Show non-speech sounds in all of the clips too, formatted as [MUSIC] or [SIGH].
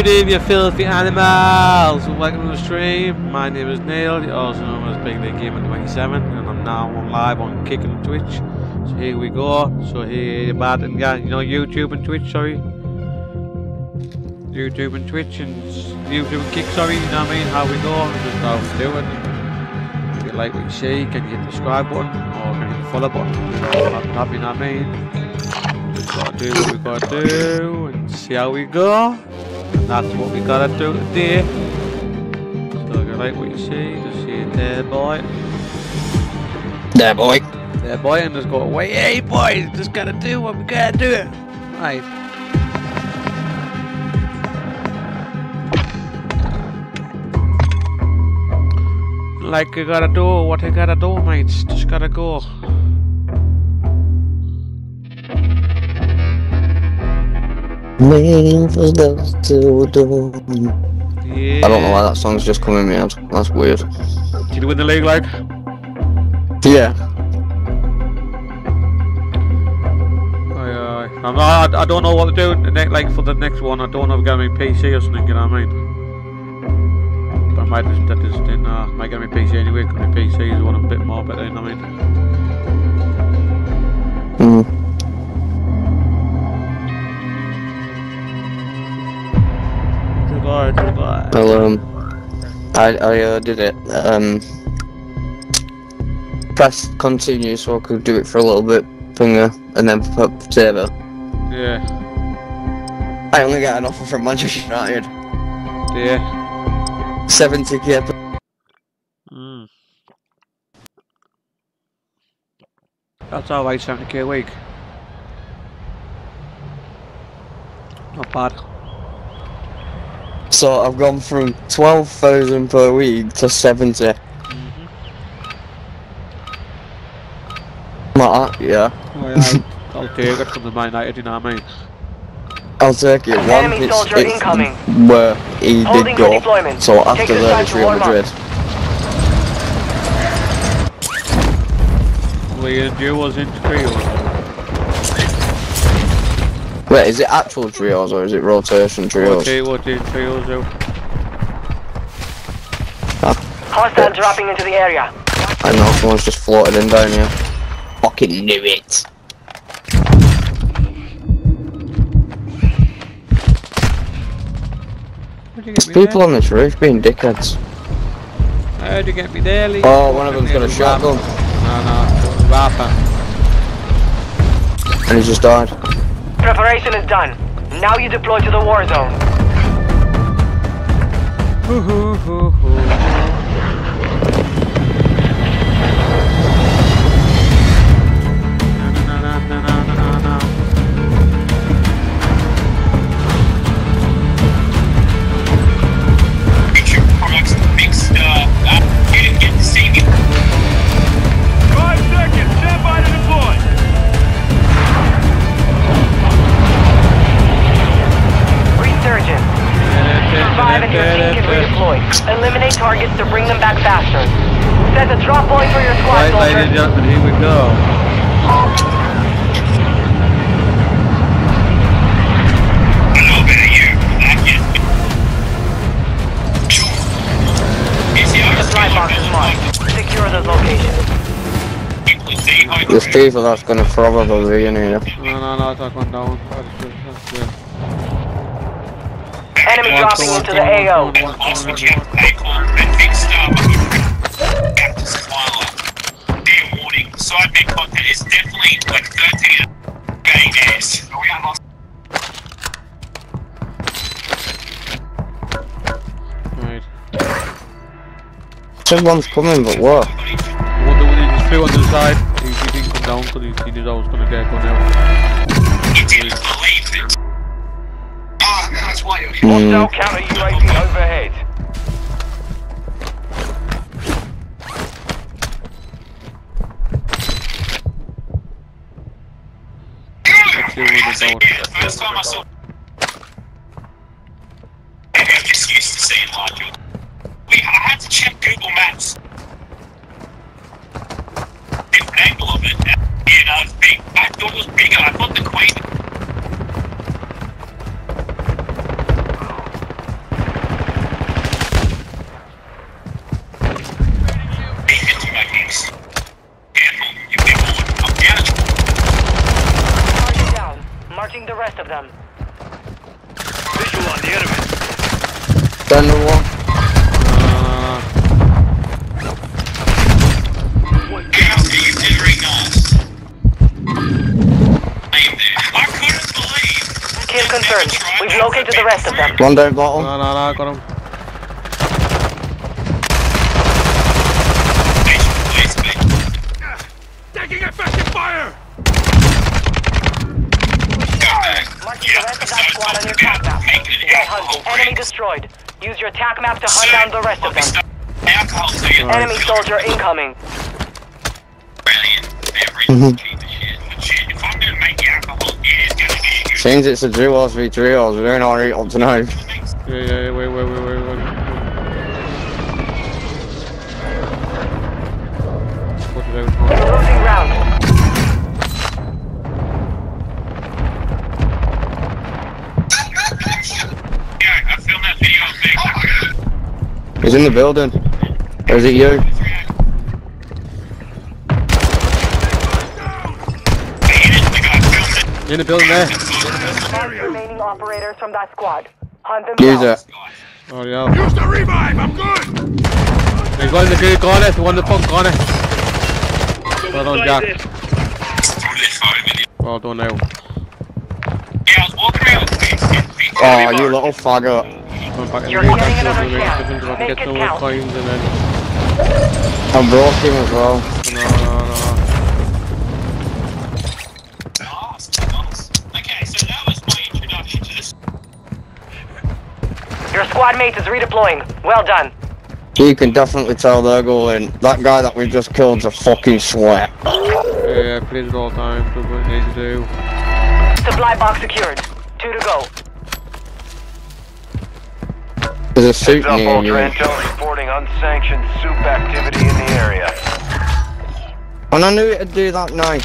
Evening, you filthy animals! Welcome to the stream. My name is Neil, also known as Big Nick Gamer 27, and I'm now on live on Kick and Twitch. So here we go. So here, bad and yeah, you know YouTube and Twitch. Sorry, YouTube and Twitch and YouTube and Kick. Sorry, you know what I mean? How we go? Just how we do it. If you like what you see, can you hit the subscribe button or can you hit the follow button? Happy, you know what I mean? Just gotta do what we gotta do and see how we go. That's what we gotta do today. So you like what you see, just see it there, boy. There, boy. There, boy, and just go away. Hey, boys, just gotta do what we gotta do. Right. Like you gotta do what you gotta do, mates. Just gotta go. Waiting for those to do. Yeah. I don't know why that song's just coming in my. That's weird. Did you win the league, like? Yeah. Aye, aye. I'm I, I don't know what to do the next, like for the next one. I don't know if I'm gonna be PC or something. You know what I mean? But I might just, that just didn't. Uh, might get me PC anyway. Because my PC is one a bit more better. You know what I mean? Goodbye, goodbye. Well, um, I I uh, did it. Um, press continue so I could do it for a little bit, finger, and then put server. Yeah, I only got an offer from Manchester United. yeah. 70k. Mm. That's alright, 70k a week. Not bad. So I've gone from 12,000 per week to 70. Mm-hmm. Like that, yeah. Oh, yeah, I'll take it from the Man United, you know what I mean? I'll take it. One, Enemy it's, soldier it's incoming. where he Holding did go. deployment. So after this that, time it's to Real warm up. Madrid. We in duos in trios. Wait, is it actual trios or is it rotation trios? Okay, what in trios out? Hostile dropping into the area. I know someone's just floated in down here. Fucking knew it. How'd you get me People there? on this roof being dickheads. How'd you get me there, Lee? Oh, one of them's got a shotgun No, no, rapper. and he's just died. Preparation is done. Now you deploy to the war zone. Hoo hoo hoo hoo. Targets to bring them back faster. Set a drop point for your squad, Right, ladies and soldier. gentlemen, here we go. A little bit you. That gets me. Is the other Supply box is marked. Secure those locations. people dehydrated? There's gonna probably be in here. No, no, no, it's going down. Enemy dropping into the AO. one, two, one, That's two, what one, you have to pay for. And mixed up. Captain Spoiler. Dear warning. Side bit content is definitely like 13 gay days. We unlocked? one. Right. Someone's coming, but what? What the one just flew on the side. He, he didn't come down because he, he knew I was going to get one out. Hmm. Hostile counter UAV overhead. Actually, when it's out. One down bottom. no, no, no, got him. Please, please, Taking effective fire! Marking the rest of that squad on your attack map. Get hunting. Enemy destroyed. Use your attack map to hunt down the rest of them. Alcohol to you. Enemy soldier incoming. Brilliant. Gonna be good. Seems it's a duos v trios. We're doing alright up tonight. Yeah, yeah, yeah, wait, wait, wait, wait, wait. Put it out. Closing round. Yeah, I filmed that video of Vic. He's in the building. Or is it you? He is the guy filmed it. In the building there. Mark remaining operators from that squad. Hunt them Use down. it. Oh, yeah. Use the revive, I'm good! He's one in the good corner, the one in the punk corner. Well done, Jack. Through this phone. Well done now. Yeah, I was walking around with Vic. and Vic Oh, you about little faggot. Come back in You're the getting back another door, make chance. decisions about Make it count. and then. I'm broken as well. No, no, no. Your squad mate is redeploying. Well done. You can definitely tell they're going. That guy that we just killed's a fucking sweat. Yeah, plays it all the time. Do what it needs to do. Supply box secured. Two to go. There's a suit Heads up, near Ultra you. Intel reporting unsanctioned soup activity in the area. And I knew it'd do that now.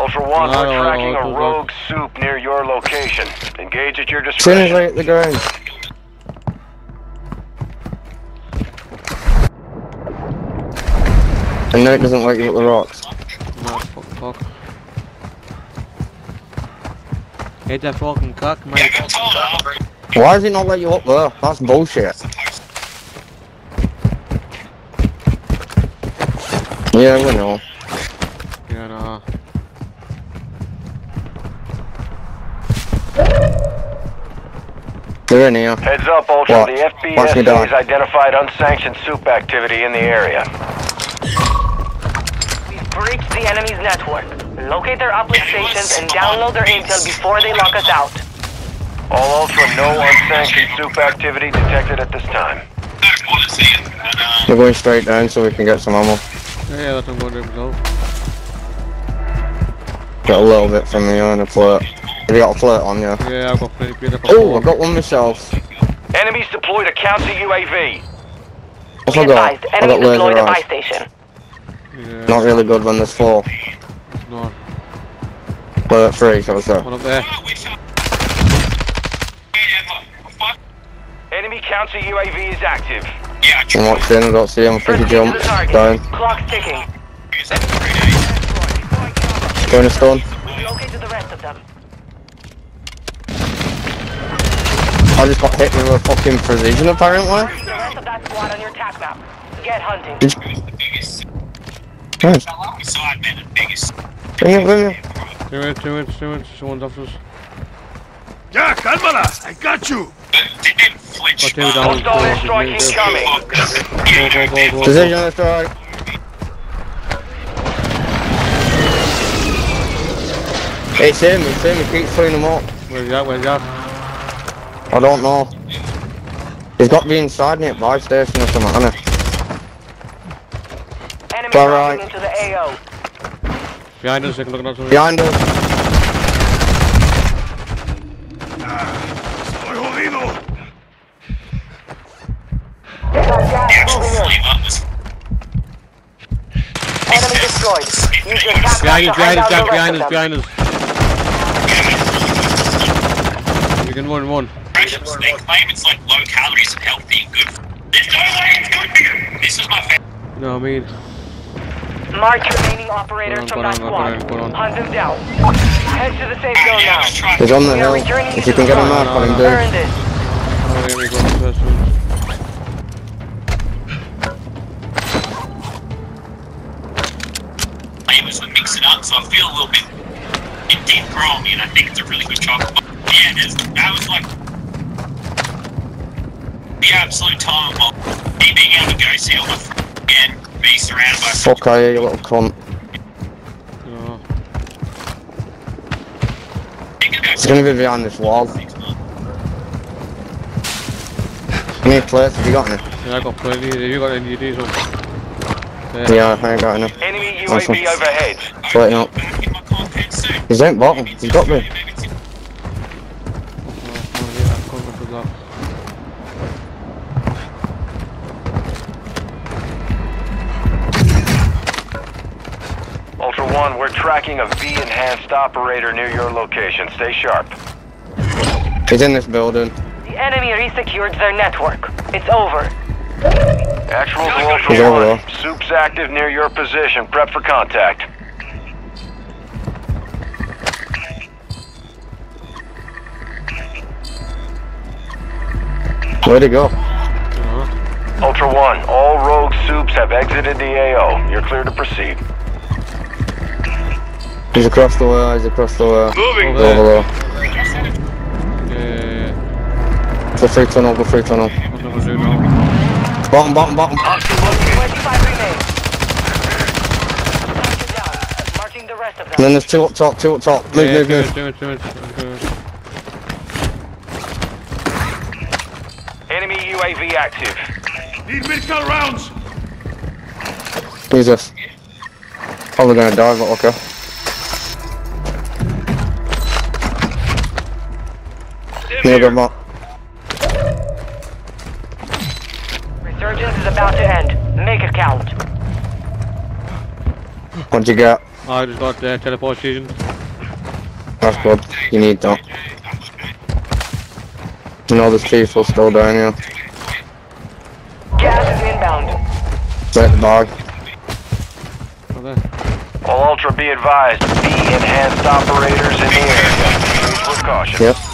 Ultra One, No, we're no, tracking no, a no, no. rogue soup near your location. Engage at your As soon as discretion. I hit the ground. I know it doesn't work with the rocks. No, fuck, fuck. Hit that fucking cock, Yeah, mate. I got told Albert. Why does he not let you up there? That's bullshit. Yeah, we know. Yeah, no. They're in here. Heads up, Ultra. What? The Watch me FBS has identified unsanctioned soup activity in the area. We've breached the enemy's network. Locate their uplink stations and download their intel before they lock us out. All Ultra, no unsanctioned soup activity detected at this time. I want to see it. And, We're going straight down so we can get some ammo. Yeah, that's what I'm going to do myself. Got a little bit from me on a flirt. Have you got a flirt on you? Yeah, I've got plenty of beer. Oh, I've got one myself. Enemies deployed a counter UAV. What's Be I got? advised, I got enemies deployed laser a buy eyes. station. Yeah, Not really good when there's four. no. But three, so it's One up there. I wish I. Yeah, fuck. Enemy counter UAV is active. Yeah, I I'm tried. watching, I don't see him. Proceed Freaky to jump. the target. Down. Clock's ticking. Is that three days? Going to stone. We've located the rest of them. I just got hit with a fucking precision apparently. The rest of that squad on your attack map. Get hunting. Did you... The biggest. Nice. Beside me, the biggest. Bring it, bring it. Two minutes, two minutes, two minutes. Someone's after us. Yeah, calmala. I got you. But didn't flinch. Got two down. Hostile airstrike incoming. Go, go, go, go. Precision is right. It's him, it's him, he keeps putting them up. Where's he at? Where's he at? I don't know. He's got to be inside me at buy station or something, hasn't he? Enemy All right. into the AO. Behind us, I can look at something. Behind us. Estoy jodido. Moving in. Enemy destroyed. Use your Behind us, behind us, Jack, behind us, behind us. You can run, run. They claim it's like low calories and healthy and good. There's no way it's good for you. This is my favorite. You know what I mean? Mark remaining operators Go from on, that on, squad. go on, go. Hunt them down. Head to the safe zone now. let's. He's on the We hill. If you can the get him front. out, let him Earn this. Oh, here we go. First one. flavors and mix it up, so I feel a little bit in deep growing, and I think it's a really good chocolate. But yeah, there's, that was like the absolute time of me being able to go see all my friends and be surrounded by Fuck are you, you little cunt. No. think He's gonna be behind this wall. six months. How many have you got in it? Yeah, I got plenty. Have you got any of these ones? Yeah, I ain't got any. Enemy Nice UAV one. overhead. Floating up. Back in my content soon. He's ain't bottom. He's got me. 1, we're tracking a V-enhanced operator near your location. Stay sharp. He's in this building. The enemy resecured their network. It's over. Actual Wolf 1, soup's active near your position. Prep for contact. Way to go. Ultra One, all rogue soups have exited the AO. You're clear to proceed. He's across the way, he's across the way. Moving. Over there. Over there. Yeah, yeah, Go free tunnel, go free tunnel. yeah. What am I gonna do now? Bottom, bottom, bottom. 25 remain. Target down. Marking the rest of And then there's two up top, two up top. Move, yeah, move, move. it, do it, do it. Okay. Enemy UAV active. Need medical rounds. Who's this? Probably gonna die, but okay. Near the map. Resurgence is about to end. Make it count. What'd you get? I just got uh, teleportation. That's good. You need that. You know there's will still down here. Gas is inbound. Take the bag. Oh. All Ultra be advised. V-enhanced operators in the area. Use with caution. Yep.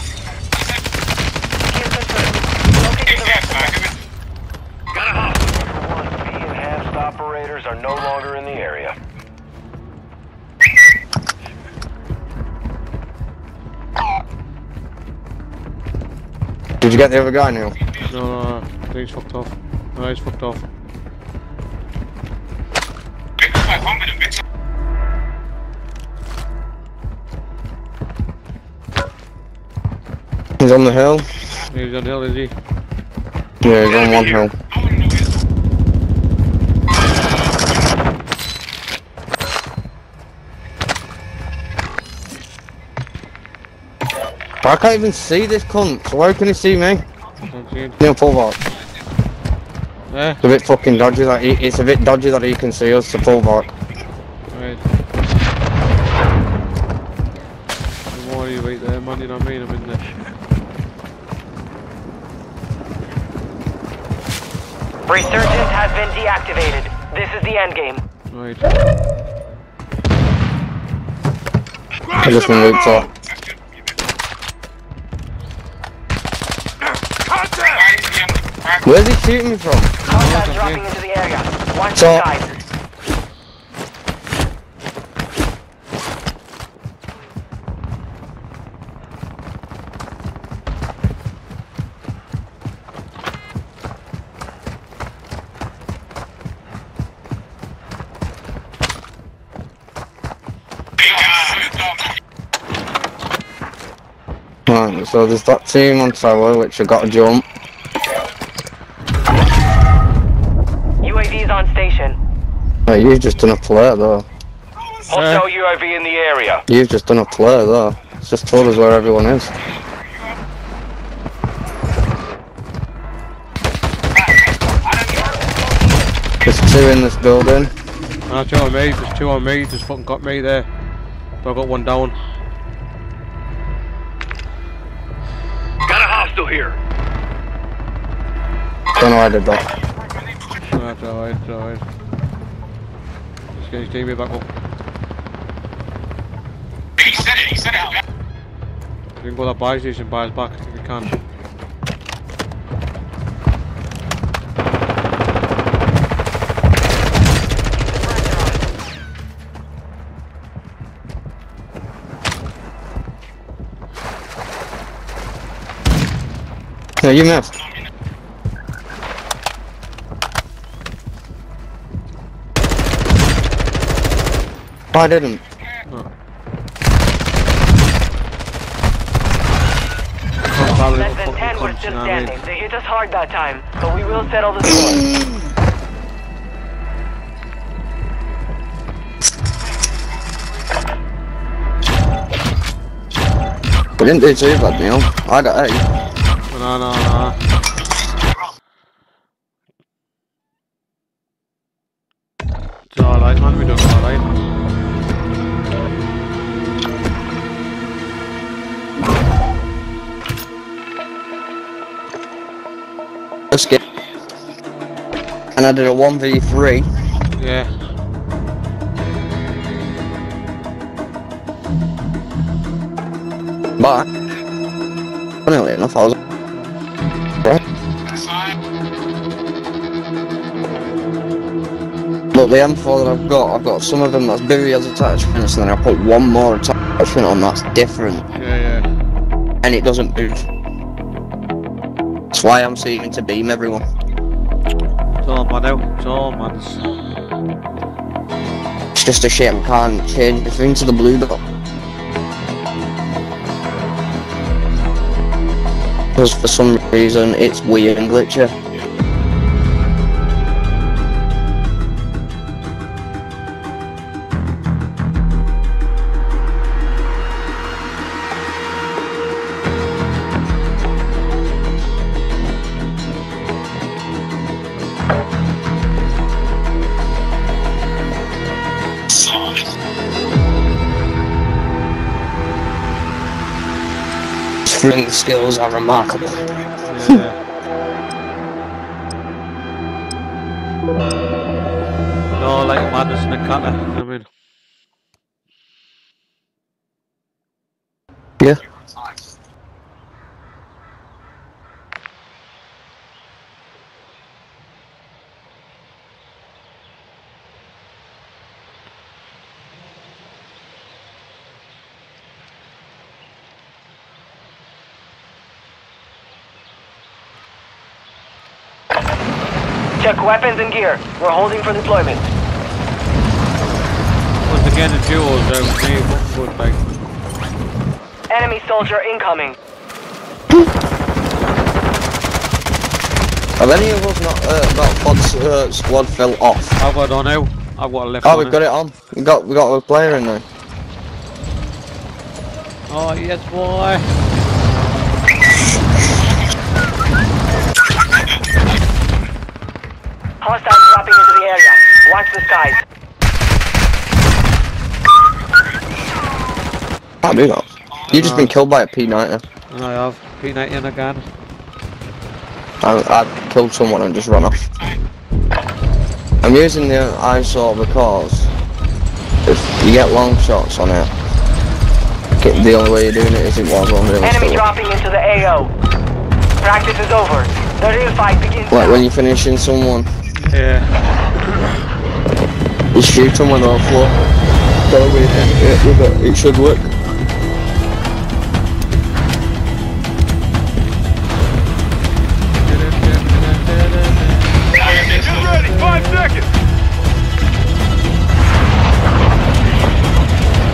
Did you get the other guy, now? No, no, no. I think he's fucked off. No, he's fucked off. He's on the hill. He's on the hill, is he? Yeah, he's on one hill. I can't even see this cunt, so how can he see me? Don't see him. Neil, pull back. Eh? It's a bit fucking dodgy that he, it's a bit dodgy that he can see us, so pull back. Right. Don't worry right there, man. You know what I mean? I'm in there. Resurgence has been deactivated. This is the end game. Right. I just been looped up. Where's he shooting me from? Hostiles okay. dropping into the area. Watch So- the skies. Right, so there's that team on tower which have got to jump. UAV's on station. Right, you've just done a play though. Hostile UAV in the area. You've just done a play though. It's just told us where everyone is. There's two in this building. Ah, two on me. There's two on me. Just fucking got me there. But I got one down. Hostile here. Don't know how I did that. That's alright, it's alright. Just get his TV back up. He said it, he said it out loud. You can go to that buy station, buy us back if you can. No, you missed. I didn't. Less than 10 were still standing. They hit us hard that time, but we will settle the score. We didn't do too bad, Neil. I got eight. No, no, no. It's alright, man, we done alright. Let's get. And I did a 1v3. Yeah. But, funnily enough, I was Look, the M4 that I've got, I've got some of them that's has attachments, and then I put one more attachment on that's different, Yeah, yeah. and it doesn't move. That's why I'm seeking to beam everyone. It's all man now. It's all man. It's just a shame I can't change the thing to the blue dot. Because for some reason it's weird and glitchy. Skills are remarkable. [LAUGHS] No, like madness in cutter. Weapons and gear. We're holding for deployment. Once again, the duels are me, one good. Enemy soldier incoming. Have any of us not uh, got Pod's uh, squad fill off? I've got on now. I've got a left Oh, on we've got it on. We got we got a player in there. Oh, yes, boy. Hostiles dropping into the area. Watch the skies. I do not. Uh, you just been uh, killed by a P90. I have P90 again. I, I killed someone and just run off. I'm using the ISO because if you get long shots on it, get- the only way you're doing it is it was on real Enemy estate. dropping into the AO. Practice is over. The real fight begins Like now. when you're finishing someone, Yeah. you shoot them on the floor. Go with it, with it, it should work. Get ready, five seconds.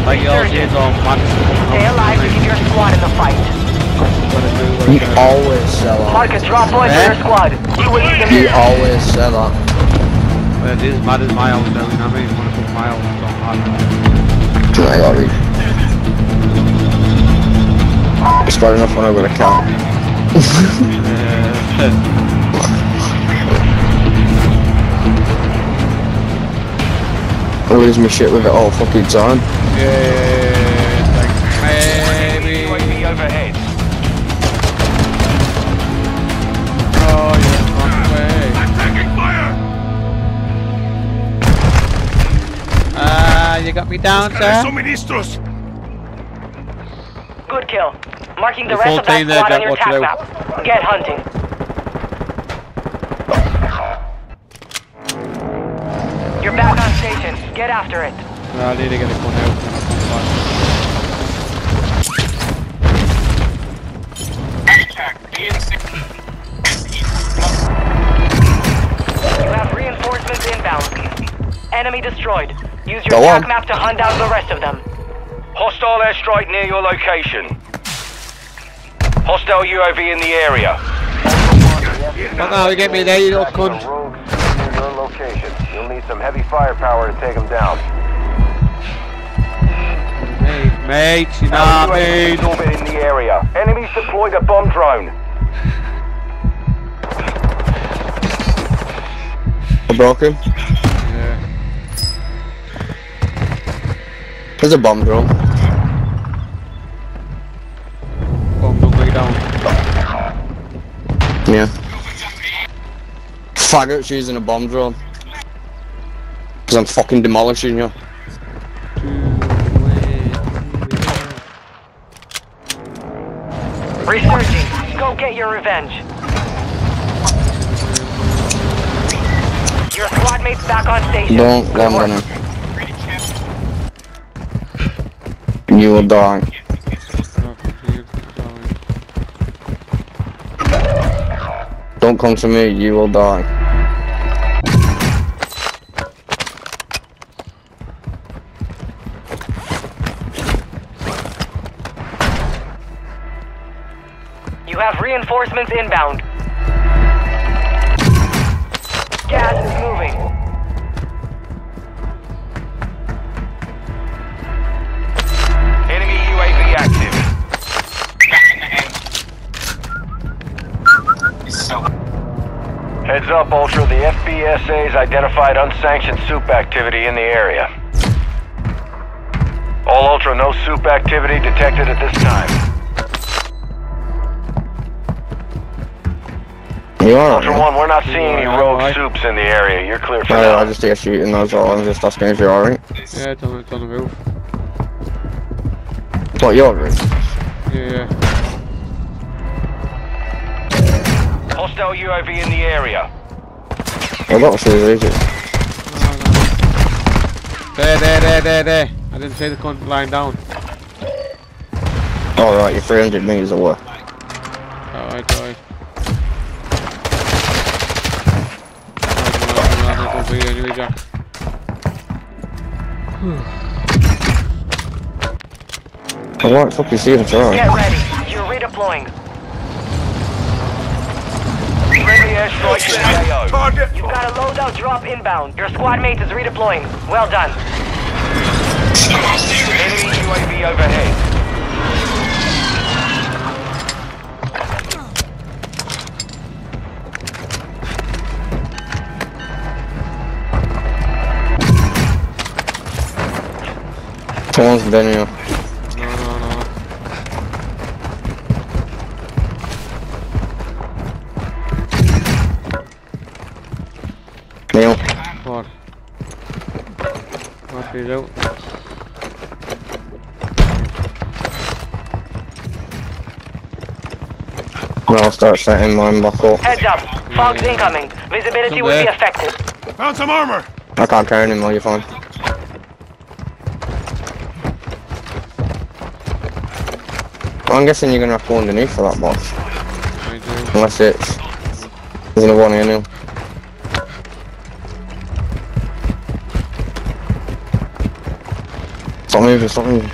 Like yours is on madness. Stay alive to keep your squad in the fight. You always sell out. Mark a drop point for your squad. You will lead them You always sell that. Well, it is mad as my house now, you know what I mean? You want to put my house on mad. I got it. It's bad enough when I got a cat. Yeah. I lose my shit with it all fucking time. yeah. You got me down, sir. Suministros! Good kill. Marking the The rest of that team there, squad Jack, on your watch tac it map. Get hunting. You're back on station. Get after it. Well, I need to get a gun out. and I'll come. You have reinforcements inbound. Enemy destroyed. Use your Go tac on. map to hunt down the rest of them. Hostile airstrike near your location. Hostile UAV in the area. Well, now you get me there, you little cunt. Rogues near your location. You'll need some heavy firepower to take them down. Mate, mate, you know what I mean? Orbit in the area. Enemies deployed a bomb drone. I broke him. There's a bomb drone. Bomb don't lay down. Yeah. Faggots using a bomb drone. Because I'm fucking demolishing you. Resurging. Go get your revenge. Your squad mates back on station. Don't Good land work. on him. You will die. Don't come to me, you will die. You have reinforcements inbound. The FBSA's identified unsanctioned soup activity in the area. All Ultra, no soup activity detected at this time. You alright? Ultra man? One, we're not seeing any rogue alright. soups in the area. You're clear for No, now. I just hear shooting, that's all. I'm just asking if you're alright. Yeah, it's on, it's on the roof. What, you're alright? Yeah, yeah. Hostile UAV in the area. I got two easy. There, there, there, there, there. I didn't say the cunt lying down. Oh, alright, you're 300 meters away. Oh, alright, alright. Don't anyway, Jack. I won't fucking see him try. Get ready. You're redeploying. Friendly airstrike AO. Target! You've got a loadout drop inbound. Your squad mate is redeploying. Well done. Enemy UAV overhead. Someone's been here. What is out? And I'll start setting mine back up. Heads up. Fog's incoming. Visibility will be affected. Found some armor! I can't carry anymore, you're fine. I'm guessing you're gonna have to go underneath for that box. I do. Unless it's... There's another one here now. Stop moving, stop moving.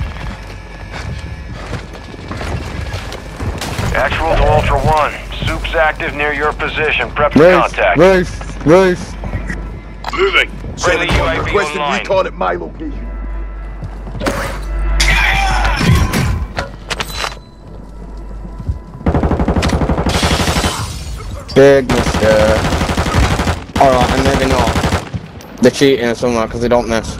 Actual to Ultra One. Soup's active near your position. Prep for Roof, contact. roof, roof. Moving. Friendly UAV Requesting online. recon at my location. Big mistake. Alright, and maybe not. They're cheating somewhere because they don't miss.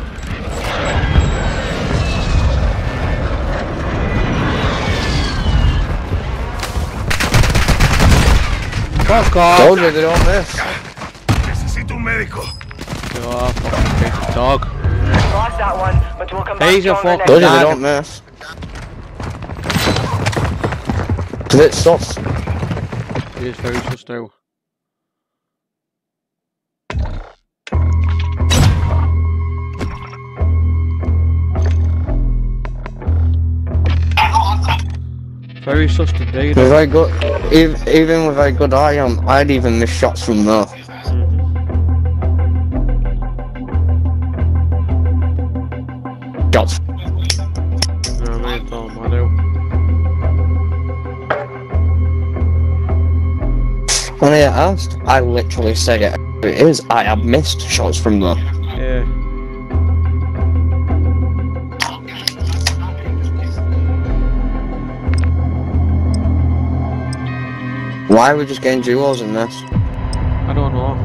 Fuck off! Told you they don't miss. Necesito un médico. Get off, fucking bitch, dog. lost that one, but we'll come He's a stronger next fucking Told you they don't miss. Cause it stops. He is very sus now. Very sus indeed. With a good, ev- even with a good eye, um, I'd even miss shots from there. Shots. I. When I asked, I literally said it. It is. I have missed shots from there. Why are we just getting duos in this? I don't know.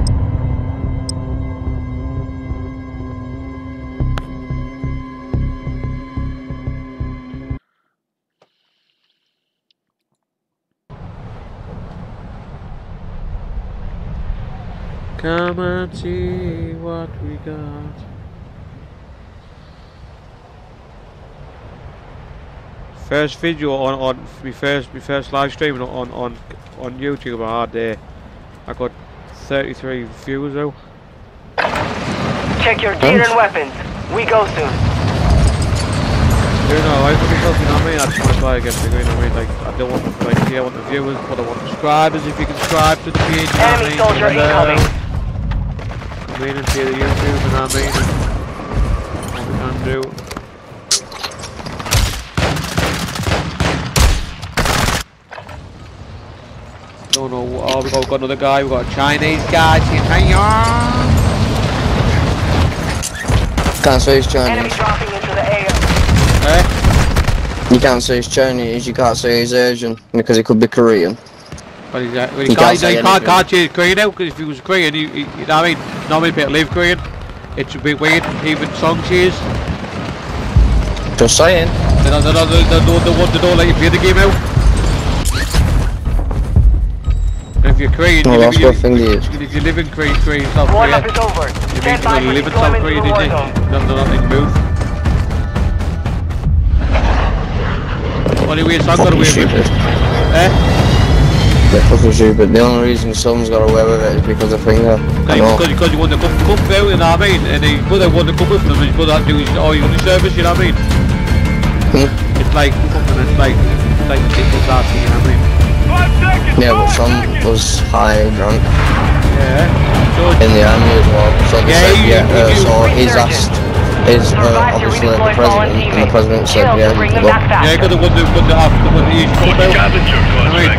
Come and see what we got. First video on on my first my first live stream on on on, YouTube I had uh, I got 33 views though. Check your gear and weapons. We go soon. You know, I put myself, you know what I mean? I just want to try again, you know what I mean? Like, I don't want to, like, see, I want the viewers, but I want subscribers, if you can subscribe to the page, you know what I mean? soldier And, uh, incoming. Come in and see the YouTube, you know what I mean? What we can do. Don't know, oh, we got, got another guy, we got a Chinese guy, saying, Can't say he's Chinese. dropping into the AO. Eh? You can't say he's Chinese. You can't say he's Asian because he could be Korean. But he's, uh, well, he He can't, can't he say can't, can't change Korean now, because if he was Korean, he, he, you know what I mean? Normally people leave Korean. It's a bit weird, even song cheers. Just saying. They don't, they don't, they don't, they don't, they don't let you play the game out. You're Korean, Well, you, that's live, what thing you, is. if you live in Korea, Korea, South Korea, up is over. you Stand mean by you for live in South deployment Korea, to the war didn't you? zone. Not, not, not move. What a weird song, got a Fucking weird stupid. Eh? They're fucking stupid. The only reason someone's got away with it is because of finger. Because, because you want to come, come out, you know what I mean? And he put out want to come with them, and he's got to do his, oh, service, you know what I mean? Hmm? It's like, fucking, it's like, it's like people's asking, you know what I mean? Yeah, but some was high drunk Yeah. So, in the army as well. So they Yeah, said, you- yeah, uh, you- so he's asked, is uh, obviously the president, and the president said, yeah, bring you them can back go. yeah, faster. because the one, the one, the after the one that he's come out, I mean,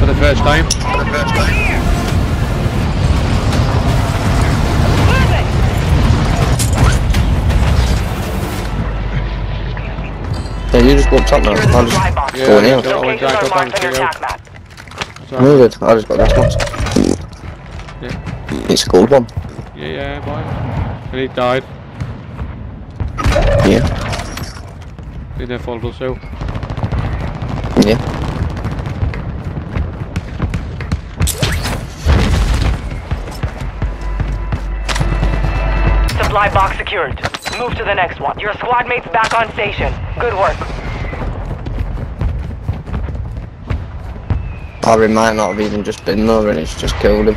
for the first time. Yeah, you just walked up now. I'll just. Yeah, go in here. so I went Locations back are up marked and on your check attack map. So, Move it. I just got that one. Yeah. It's a gold one. yeah, yeah, boy. And he died. Yeah. In their fault also. Yeah. Supply box secured. Move to the next one. Your squad mate's back on station. Good work. Or he might not have even just been there and it's just killed him.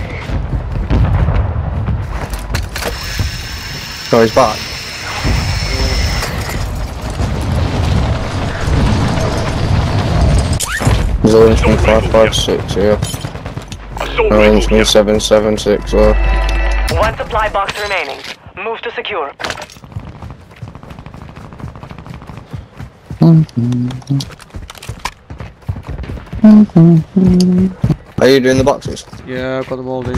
So he's back. He's Orangeman 556 here. Orangeman 776 there. One supply box remaining. Move to secure. Are you doing the boxes? Yeah, I've got them all there.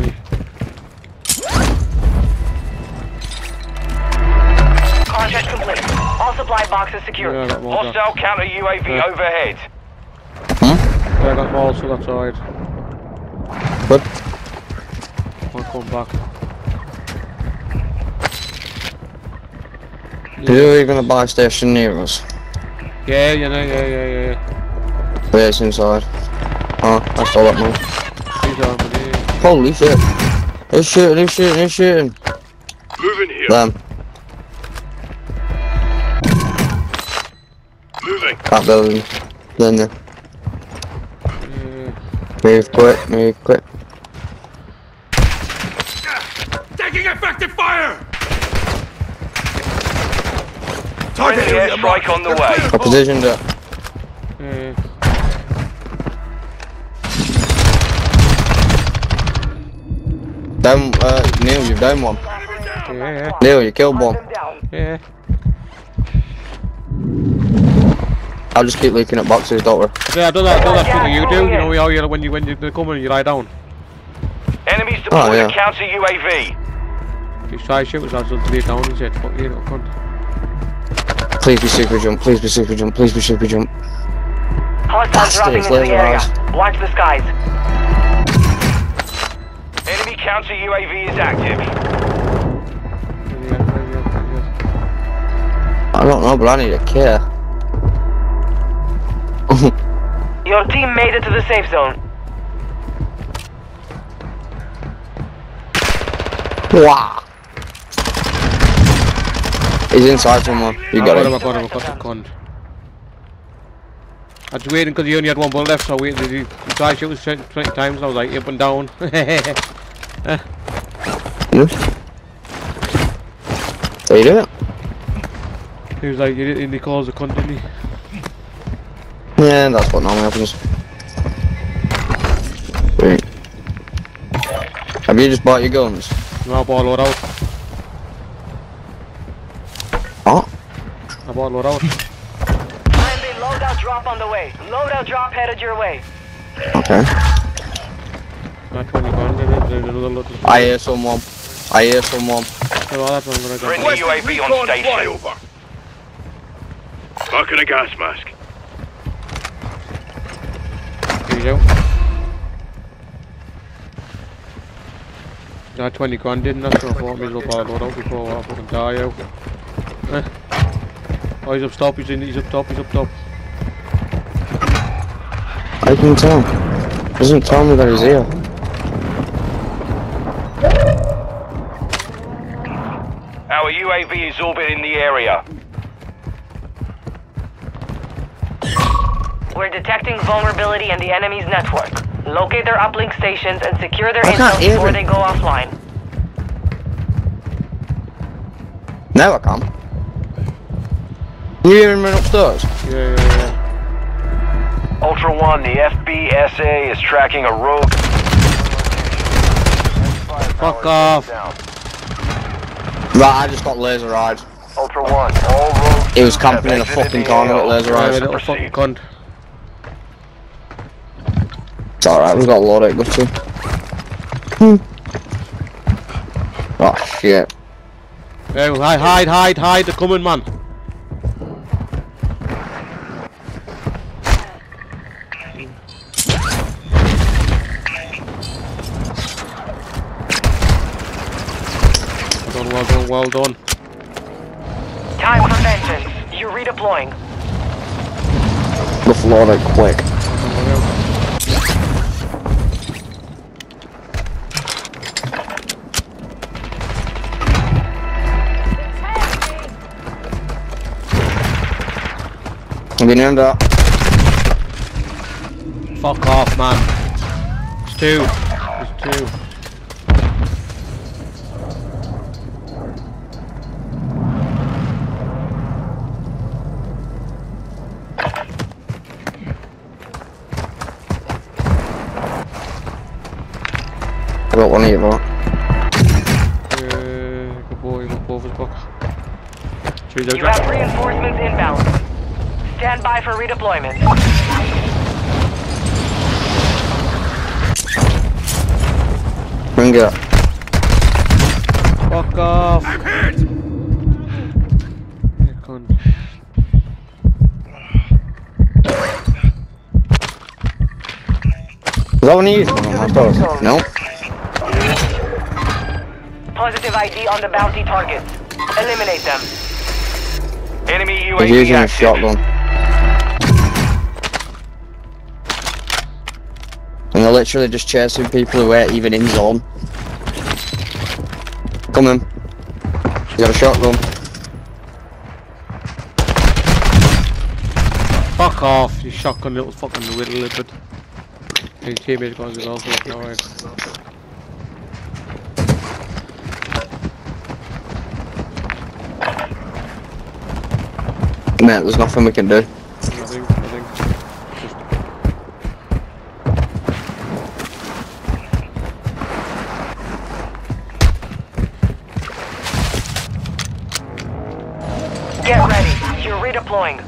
Contract complete. All supply boxes secured. Yeah, I all done. Hostile counter UAV Yeah. overhead. Yeah, I got them all, so that's alright. Good. I'll come back. You're even a buy station near us. Yeah, you know, yeah, yeah, yeah. yeah. There's inside. Oh, I saw that move. Holy shit. They're shooting, they're shooting, they're shooting. Moving here. Them. Moving. That building. Then, then. Move quick, move quick. Friendly airstrike on the way. I positioned it. Yeah. Down, uh, Neil, you've down one. Yeah. Neil, you killed one. Yeah. I'll just keep looking at boxes, don't worry. Yeah, I do that, do that thing that you do. You know how you when you when you come and you lie down. Enemies deployed Oh, yeah. a counter UAV. If you try to shoot us, I'll just lay down and say, "Fuck you, little cunt." Please be super jump, please be super jump, please be super jump. Hostiles dropping into the area. Watch the skies. Enemy counter UAV is active. I don't know, but I need a care. [LAUGHS] Your team made it to the safe zone. wow. He's inside someone. You I got got him, I got him, I got cunt. I was waiting because he only had one bullet left, so I waited. He tried to shoot us 20 20 times, and I was like, up and down. [LAUGHS] Hmm? How you doing? he was like, you didn't, he calls a cunt, didn't he? Yeah, that's what normally happens. Wait. Have you just bought your guns? No, I bought a load out. Oh, I bought a load out. Plan B loadout drop on the way. Loadout drop headed your way. okay. Not 20 guns, there's there's another load. I hear someone. I hear someone. Yeah, well, that's what I'm gonna go. Friendly UAV on station. flyover. Fucking a gas mask. Here you go. Got 20 grand didn't I? So I thought I may as a load out before I fucking die out. Oh, he's up top, he's in, he's up top, he's up top. I can tell. Doesn't tell me that he's here. Our UAV is orbiting the area. We're detecting vulnerability in the enemy's network. Locate their uplink stations and secure their I intel before him. they go offline. Now I can. You hear him run upstairs? Yeah, yeah, yeah. Ultra One, the FBSA is tracking a rogue. Fuck off. Right, I just got laser eyed. Ultra One, all rogues. He was camping in a fucking corner with laser Yeah, eyes. you little fucking cunt. It's alright, we've got a lot of it, good too. Hmm. Oh shit. Hey, hide, hide, hide, hide, they're coming, man. Well done. Time for vengeance. You're redeploying. Let's load it quick. Well done. Have you named that? Fuck off, man. It's two. It's two. I got one of you, lot. Uh, good boy, good boy, good boy. Should You that? have reinforcements inbound. Stand by for redeployment. Bring it up. Fuck off. I'm hit! You cunt. Is that one of you? I thought. No. ID on the bounty targets. Eliminate them. Enemy He's UAV using a active. shotgun. And they're literally just chasing people who ain't even in zone. Come in. He's got a shotgun. Fuck off, you shotgun little fucking little lizard. Your teammate's going to go for it, alright. Mate, there's nothing we can do. Nothing, nothing. Just Get ready. You're redeploying.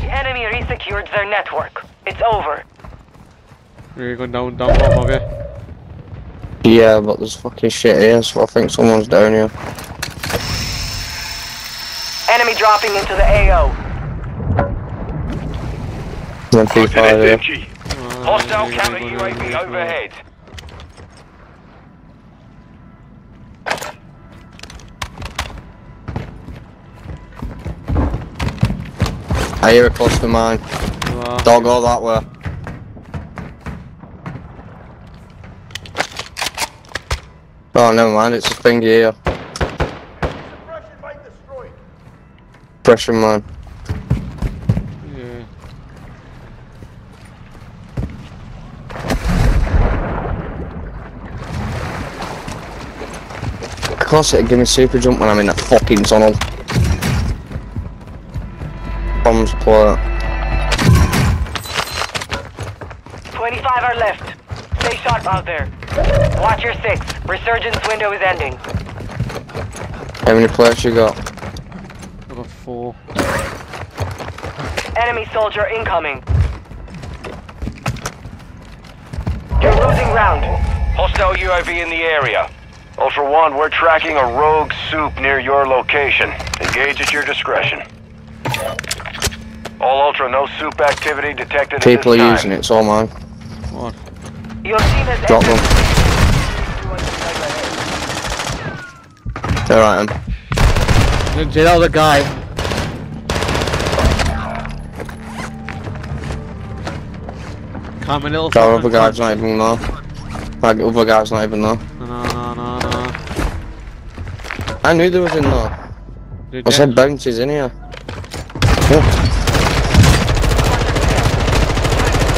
The enemy resecured their network. It's over. We're going down, down bottom of you. Yeah, but there's fucking shit here, so I think someone's down here. Enemy dropping into the AO. Then P5 here. Hostile counter UAV overhead. I hear it close to mine. Uh, Don't go that way. Oh, never mind, it's a thing here. Pressure mine. yeah. Of course it'd give me super jump when I'm in that fucking tunnel. Bombs plate. 25 are left. Stay sharp out there. Watch your six. Resurgence window is ending. How many plates you got? I got four. Enemy soldier incoming. You're losing round. Hostile UAV in the area. Ultra One, we're tracking a rogue supe near your location. Engage at your discretion. All Ultra, no supe activity detected People at this time. using it, it's all mine. What? Your team has Drop entered. them. Alright then. Get out of the guy. Come a little That fucking other guy's cunt. not even there. That other guy's not even there. No, no, no, no. I knew there was in there. Did I said bounces in here. Yeah.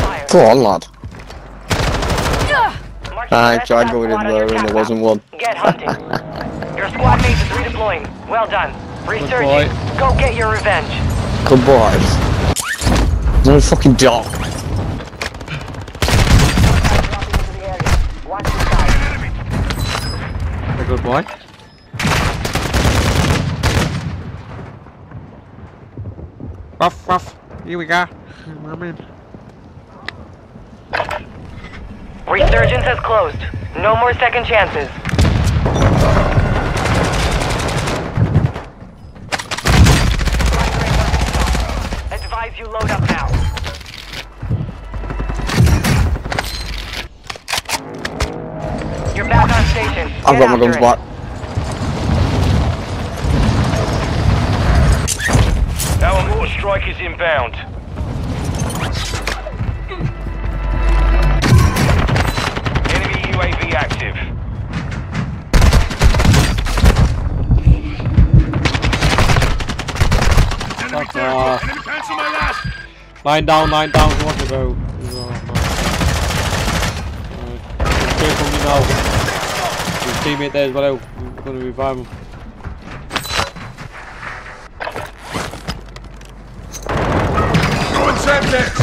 Fire. Go on, lad. Mark the I rest tried of that going in squad on there your and there tap wasn't one. Get hunting. your squad mate is redeploying. Well done. Resurging. Go get your revenge. Good boys. There's a fucking dog. Watch the side. A good boy. Ruff, ruff. Here we go. I'm in. Resurgence has closed. No more second chances. Advise you load up now. You're back on station. I've got my after guns it. back. Our mortar strike is inbound. UAV active. Fuck off. Line down, line down. What to go? Oh, no. Right. From me now. His teammate there as well. We're gonna revive him. I'm getting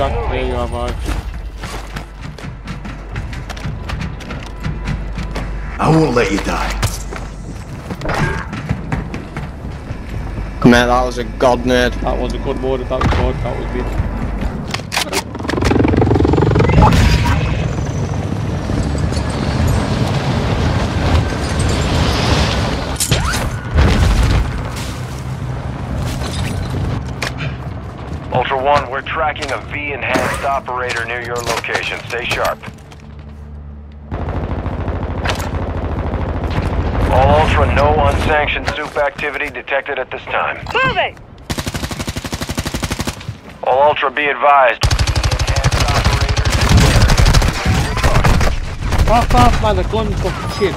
revive me. Back, back. There you are, boy. I won't let you die. Man, that was a god nade. That was a good mode. That was good. That was big. Operator near your location. Stay sharp. All Ultra, no unsanctioned supe activity detected at this time. Moving! All Ultra, be advised. V-enhanced operators in the area. Fuck off, man, the gun fucking shit.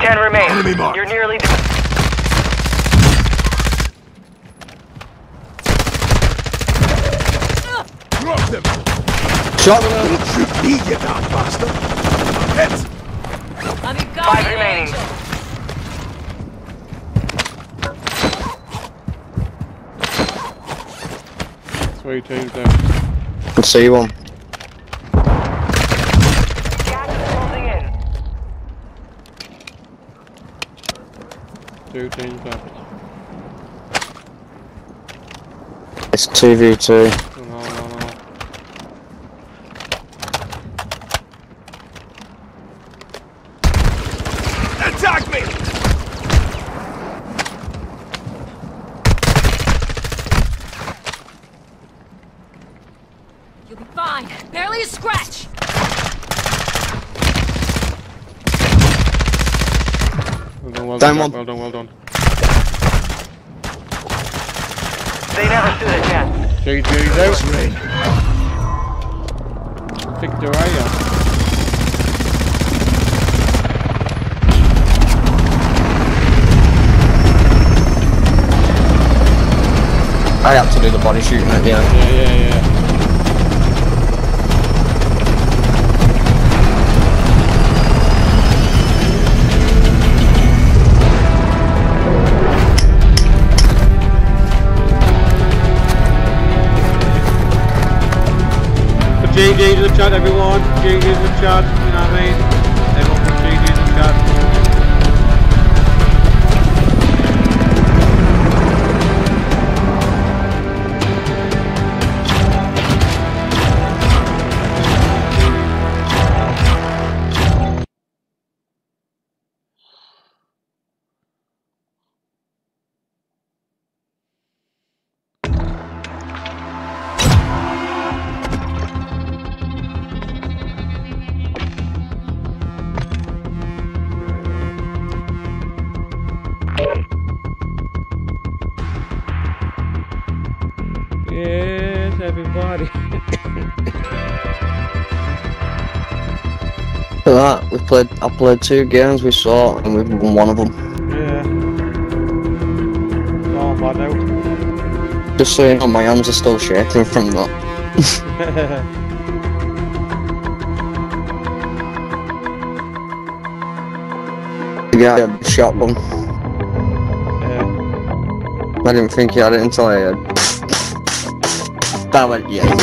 Ten remain. Enemy marked. You're nearly. Drop them! Shotgun! Don't shoot me, you damn bastard! Hit! I'm in Five remaining. Three teams down. Let's see one. Gas is closing in. Two teams left. It's 2v2. Everybody. For that, we played. I played two games. We saw, and we won one of them. yeah. Oh, my now. Just so you know, my arms are still shaking from that. [LAUGHS] Guy had shotgun. yeah. I didn't think he had it until I had. That went, yeah, you [LAUGHS]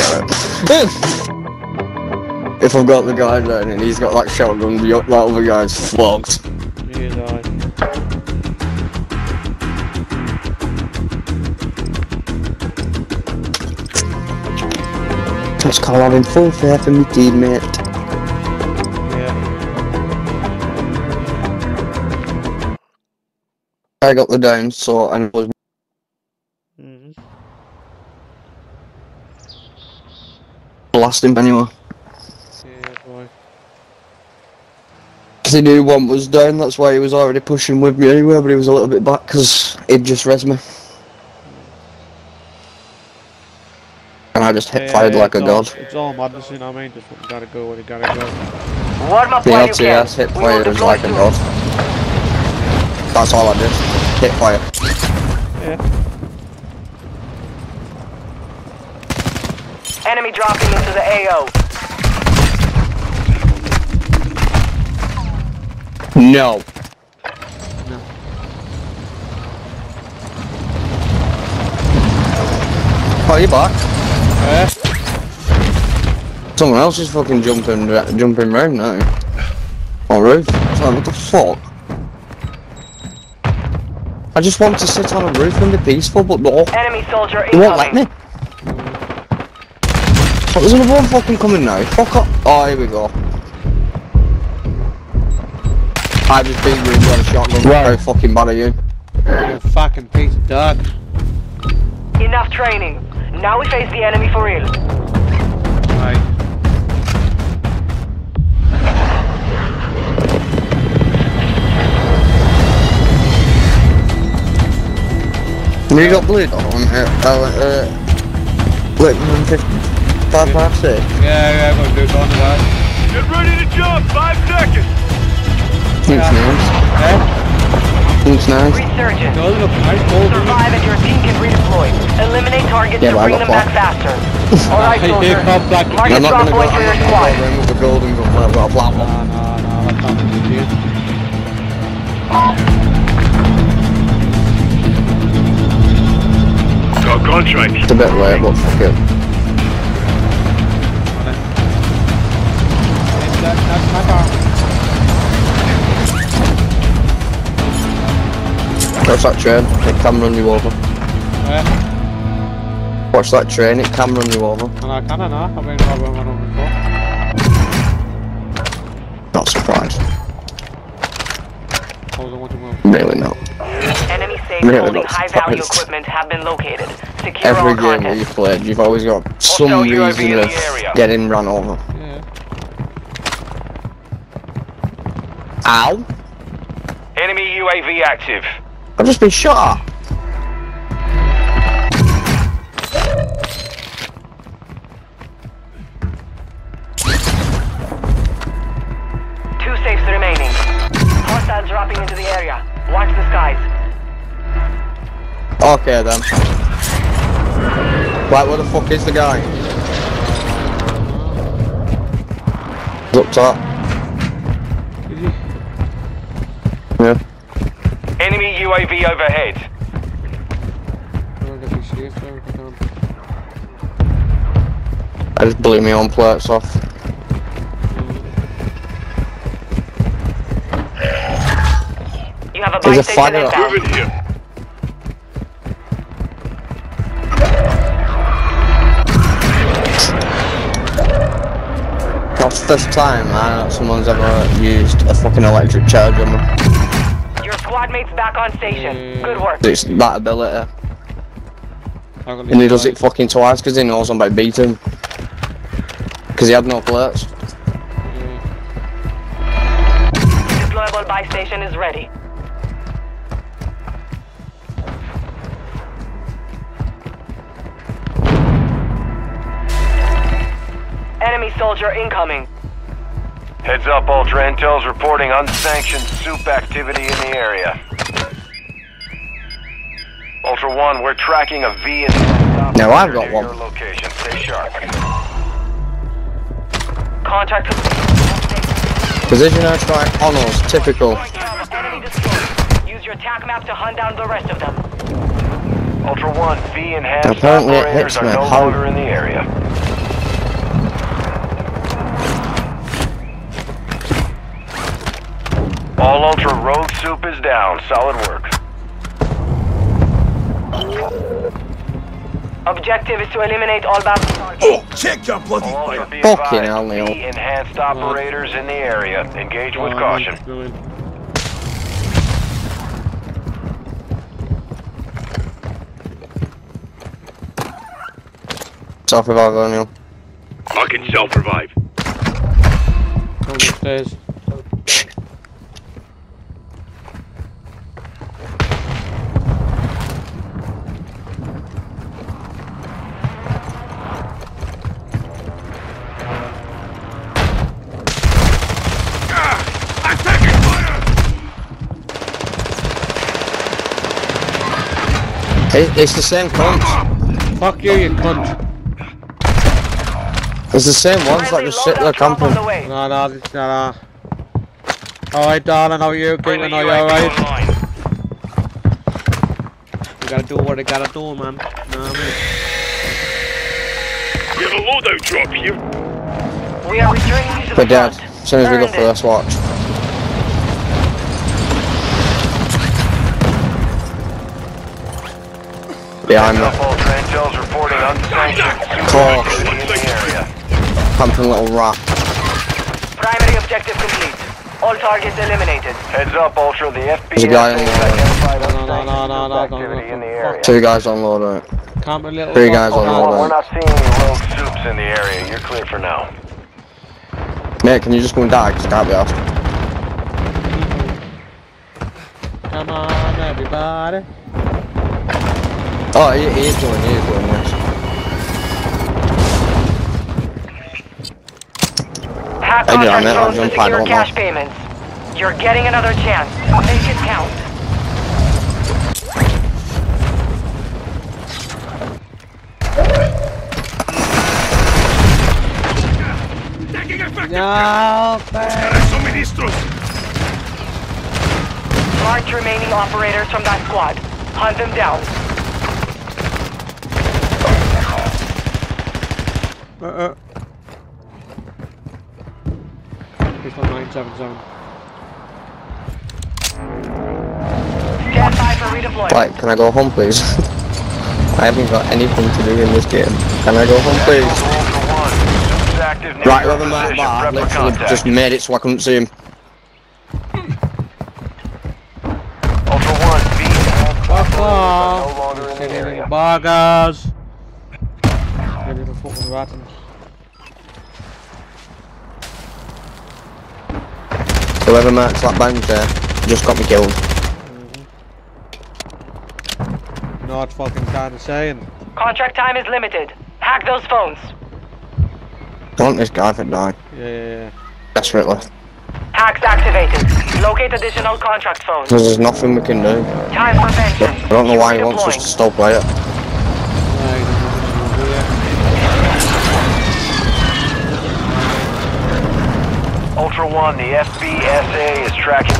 if I've got the guy down and he's got that shotgun, the that other guy's flogged. Me and I. That's called having full faith in my teammate. Yeah. I got the down, so and it was Mm. Blasting anyway. Yeah, boy. Because he knew one was down, that's why he was already pushing with me anyway, but he was a little bit back because he'd just res me. And I just hit Yeah, fired like a it's all- god. It's all madness, you know what I mean? Just gotta go when you gotta go. Warm up The while. LTS hit We fire is like a god. That's all I did. Hit fire. Yeah. Enemy dropping into the AO. No. Oh, you back? Yeah. Someone else is fucking jumping, ra- jumping round now. On roof. So what the fuck? I just want to sit on a roof and be peaceful, but no. Enemy soldier You won't let me. Fuck, there's another one fucking coming now. Fuck up. Oh, here we go. I just beat you with a shotgun. Right. How fucking bad are you? You fucking piece of dog. Enough training. Now we face the enemy for real. Right. You got blue on it. Oh, uh, uh, uh, 150 five half six? Yeah, yeah, I'm gonna do something about. Get ready to jump, five seconds! Nice. Eh? Nice. Resurgent. Survive and your team can redeploy. Eliminate targets yeah, bring them back faster. [LAUGHS] Alright, soldier. Drop point for your squad. Blah, blah, blah. Nah, nah. Got contract. It's a bit late, but fuck it. That, that's my car. Watch that train, it can run you over. Eh? Watch that train, it can run you over. And I can, I I've been robbing one of before. Not surprised. I was the one to move. Really not. Enemy safes Really holding high-value equipment have been located. Secure Every all game that you've played, you've always got some Hostile UAV reason in of the getting run over. Ow! Enemy UAV active. I've just been shot at. Two safes remaining. Hostiles dropping into the area. Watch the skies. Okay then. Right, where the fuck is the guy? He's up top. To them. I just blew my own plates off. You have a There's a station fighter up. Moving here. That's the first time I know someone's ever used a fucking electric charge on me. Your squad mates back on station. Yeah. Good work. It's that ability. I'm And he does it fucking twice because he knows I'm about to beat him. Because he had no plates. Yeah. Deployable buy station is ready. Enemy soldier incoming. Heads up, Ultra Intel's reporting unsanctioned supe activity in the area. Ultra One, we're tracking a V in Now I've got near one. your location. Stay sharp. Contact. Position airstrike on us, typical. Use your attack map to hunt down the rest of them. Ultra One, V enhanced Apparently it operators hits are me no All Ultra Rogue Supe is down. Solid work. Objective is to eliminate all bounty targets. Oh, check your bloody All fire. Ultra Fucking advised, hell, Neil. Enhanced operators in the area. Engage with Oh, caution. brilliant. Self revival Neil. I can self-revive. Go upstairs. Attacking It, it's the same cunts. Fuck you, you cunt. It's the same ones that Friendly just sit there loadout drop on camping. the way. Nah, nah, this- nah, nah. Alright, darling, how are you? Friendly Keeping are you UAV alright? You gotta do what you gotta do, man. Nah, man. You have a loadout drop here. We are returning you to We're dead. As soon as we go Earned it. first watch. In the area. Camping little rat. Primary objective complete. All targets eliminated. Heads up, Ultra. The FBI There's a guy in has there. identified No, no, no, unsanctioned no, no, no, no, activity in the no. area. Two guys on load it. Camp a little. Three guys on Ultra load One, we're not seeing any rogue supes in the area. You're clear for now. Mate, can you just go and die? Because I can't be asked. Come on, everybody. Oh, he, he is going, he is going, yes. Hack I know, contract man, I'll phones to jump on, secure don't cash payments. You're getting another chance. Make it count. Tagging effective. No, Buscaré suministros. Mark remaining operators from that squad. Hunt them down. Uh, uh. Pistol 977. Stand by for redeployment. Right, can I go home, please? [LAUGHS] I haven't got anything to do in this game. Can I go home, please? Ultra One. Supe's active near Right, your whoever that bar Prep literally contact. just made it so I couldn't see him. Ultra One, B and Fuck no longer in the area. little buggers! You little. Whoever marks that bench there just got me killed. Mhm. Not fucking kind of saying. Contract time is limited. Hack those phones. I want this guy to die. Yeah, yeah, yeah. Desperately. Hacks activated. Locate additional contract phones. Because there's nothing we can do. Time for vengeance. I don't know why he wants us to still play it. Ultra One, the FBSA is tracking.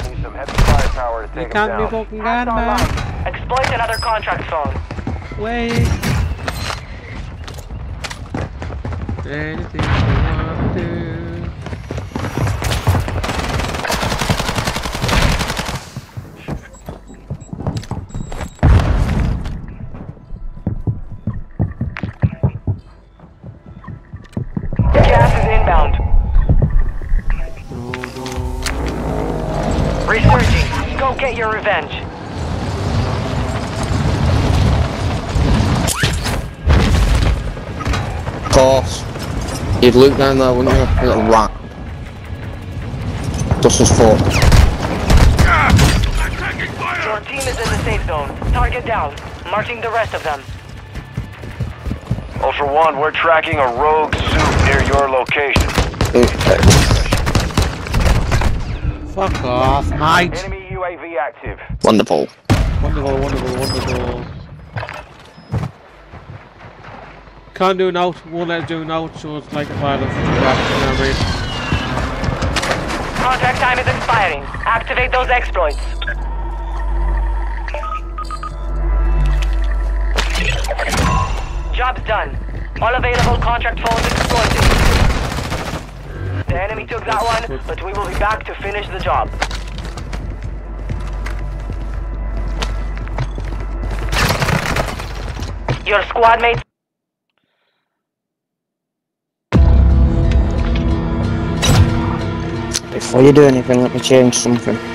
We'll need some heavy firepower to take can't be down. fucking Hacks gone, man. Exploit another contract phone. Wait. Anything revenge. Of course. You'd look down there, wouldn't you? You little rat. Dust his foot. Your team is in the safe zone. Target down. Marching the rest of them. Ultra One, we're tracking a rogue supe near your location. Fuck off, mate. Enemy UAV active. Wonderful. Wonderful, wonderful, wonderful. Can't do an out, won't let it do an out, so it's like a pilot. You know what I mean? Contract time is expiring. Activate those exploits. Job's done. All available contract phones exploited. The enemy took that one, but we will be back to finish the job. Your squad mates Before you do anything, let me change something.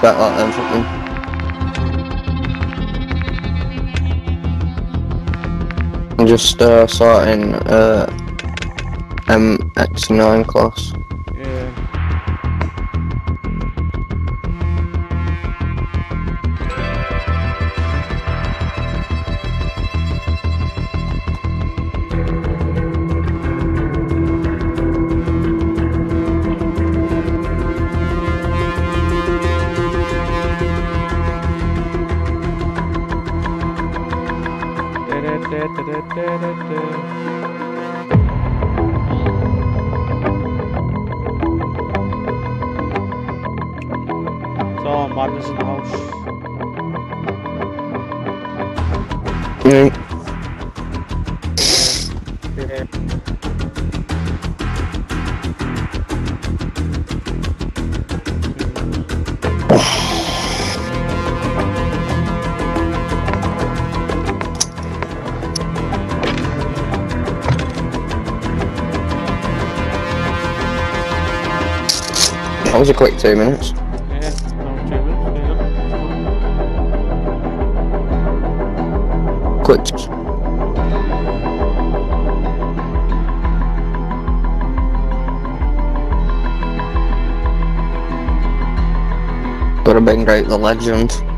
Them. I'm just uh, sorting uh, MX9 class. Was a quick two minutes. Yeah, two minutes. Quick. Would have been great, the legend.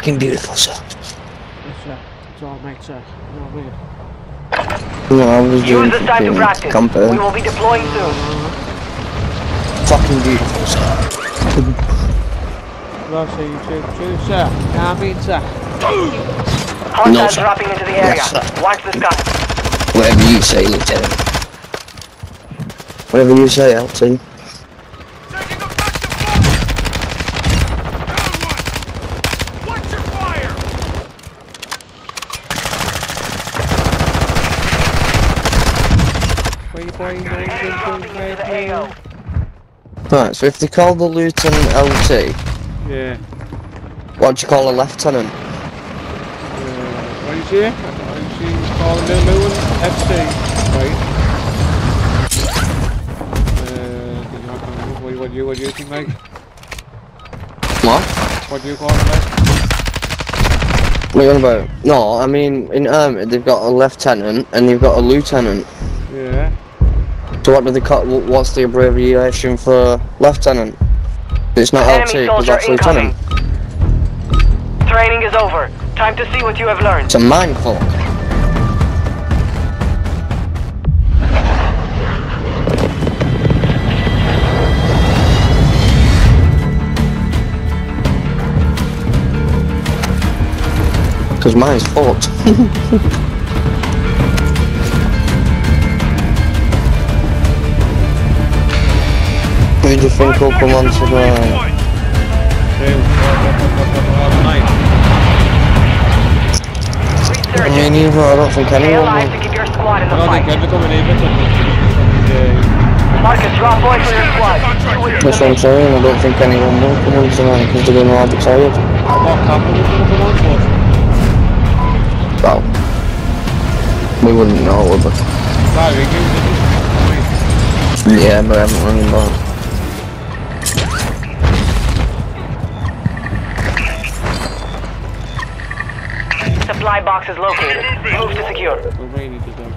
Fucking beautiful, sir. It's, uh, it's all makes you know what I mean? No, I was doing Use this time to fucking practice. We will be deploying soon. Fucking beautiful, sir. Well, so you two, two, sir. Yeah, I mean, sir. Hostiles sir. dropping into the area. Yes, sir. Watch the sky. Whatever you say, Lieutenant. Whatever you say, LT. Taking effective fire! Down one! Watch your fire! Where you boys Enemy dropping into the AO. Right, so if they call the Lieutenant LT, Yeah. what don't you call a Lieutenant? Uh, what do you say? What do you see? It's called Lil Lewin FC. Right. Uh, did you not come- what, what do you, what do you think, Mike? What? What do you call it, Mike? What are you about? No, I mean, in army, they've got a Lieutenant and they've got a Lieutenant. Yeah. So what do they call, what's the abbreviation for Lieutenant? It's not LT, Enemy because soldier that's incoming. Lieutenant. Training is over. Time to see what you have learned. It's a minefield. Because mine's fucked. [LAUGHS] 10 do... Nie, nie, no, I don't think anyone will. That's what I'm saying, I don't think anyone will come on tonight because they're going to have tired. Well, we wouldn't know, would we? Yeah, but I haven't run. Box is located. Move to secure. the rainy to them.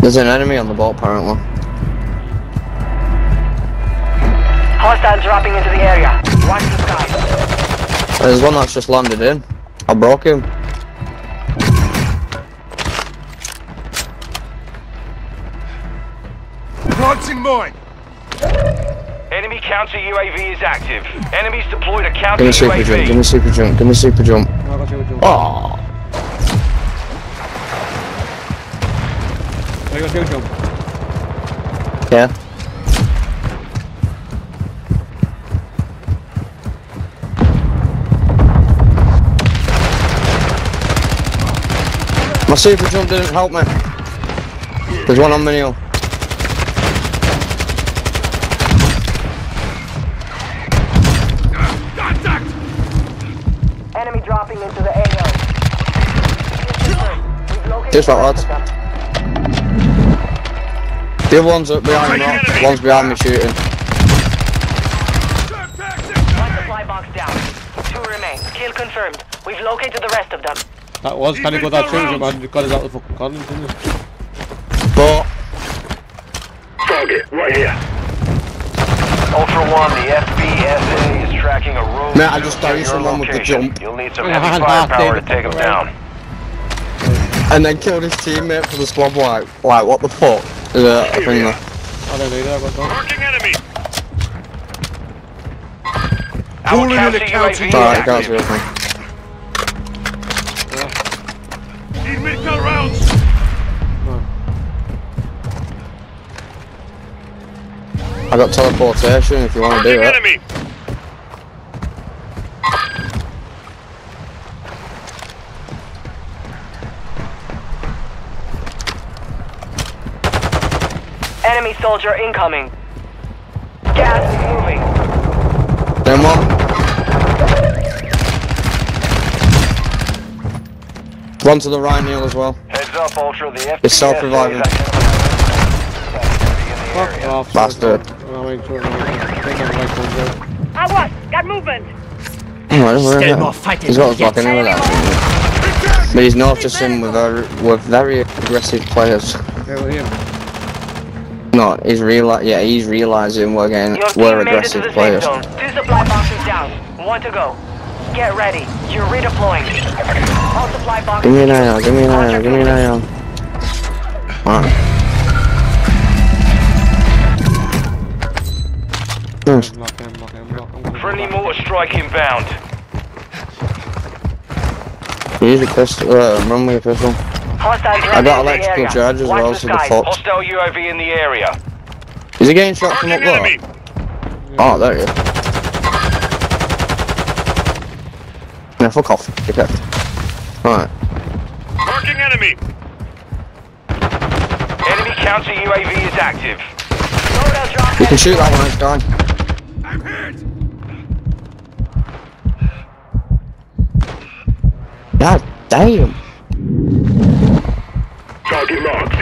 There's an enemy on the boat, apparently. Hostiles dropping into the area. Watch the sky. There's one that's just landed in. I broke him. Launching mine! Enemy counter UAV is active. Enemies deployed a counter Give me super jump, give me super jump, give me super jump. I'm not going to see what you Oh, I'm going jump. Yeah. My super jump didn't help me. There's one on me hill. Contact! Enemy dropping into the AO. We've located Just right, the lads. rest of them. The other one's up behind me. One's behind me shooting. One supply box down. Two remain. Kill confirmed. We've located the rest of them. That was kind of good, that change, man. You got us out the fucking corner, didn't you? But Target, right here. Ultra One, the FBSA is tracking a rogue Mate, I just suit near died your someone with the location. jump. You'll need some oh, Yeah, heavy firepower to take him down. and then killed his teammate for the squad wipe. Like what the fuck? Is it a thing there? I don't need it, I got that. Marking enemy. Our in the a counter UAV is Alright, can't see active. anything. Need medical rounds. I got teleportation if you want to do Marking it. enemy. Enemy soldier incoming. Gas is moving. Then one. One to the right, Neil, as well. Heads up, Ultra. The FBSA It's self-reviving. is identifying in the Fuck off. Bastard. I'll make sure I think I'm right one there. Aguas! Got movement! Anyway, where Still more it? fighting He's got his yet. fucking anyway that. But he's noticing with, very, with very aggressive players. Hey, we're here. No, he's reali- yeah, he's realizing we're getting, we're team made it to aggressive the players. zone. Two supply boxes down. One to go. Get ready. You're redeploying. All supply boxes. Give me an eye give me an eye give me an eye out. Alright. Nice. I'm in, I'm in, I'm in. Friendly mortar strike inbound. Use a pistol, uh, run with a pistol. Hostiles I got electrical area. charge as well, the so the skies. fox. Hostile UAV in the area. Is he getting shot from up Marking there? Oh, there he is. Yeah, fuck off. Okay. Alright. Marking enemy. Enemy counter UAV is active. Loadout You can shoot that one, it's gone. I'm hit. God damn. Target marked.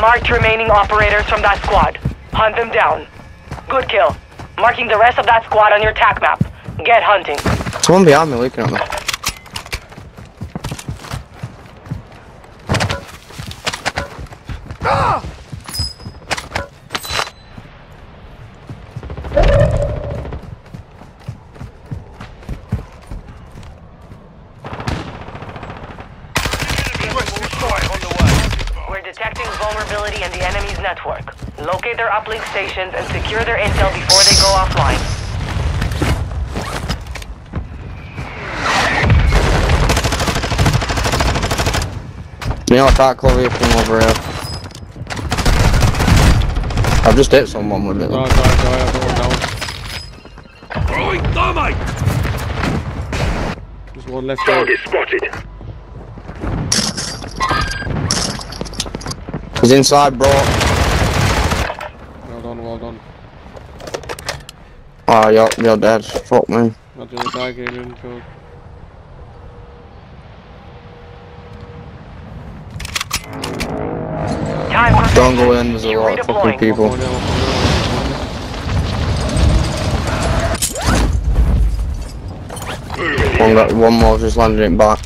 Marked remaining operators from that squad. Hunt them down. Good kill. Marking the rest of that squad on your tac map. Get hunting. Someone behind me looking at ah! me. We're detecting vulnerability in the enemy's network. Locate their uplink stations and secure their intel before they go offline. Neil, I can't cover you from over here. I've just hit someone with it. Going down. Throwing thermite. There's one left there. Target spotted. He's inside, bro. Well done, well done. Oh, you're, you're dead. Fuck me. Not the other guy came in, killed. Time for Don't go in, there's a lot of fucking people. One down, one down, One, got, one more just landed it back.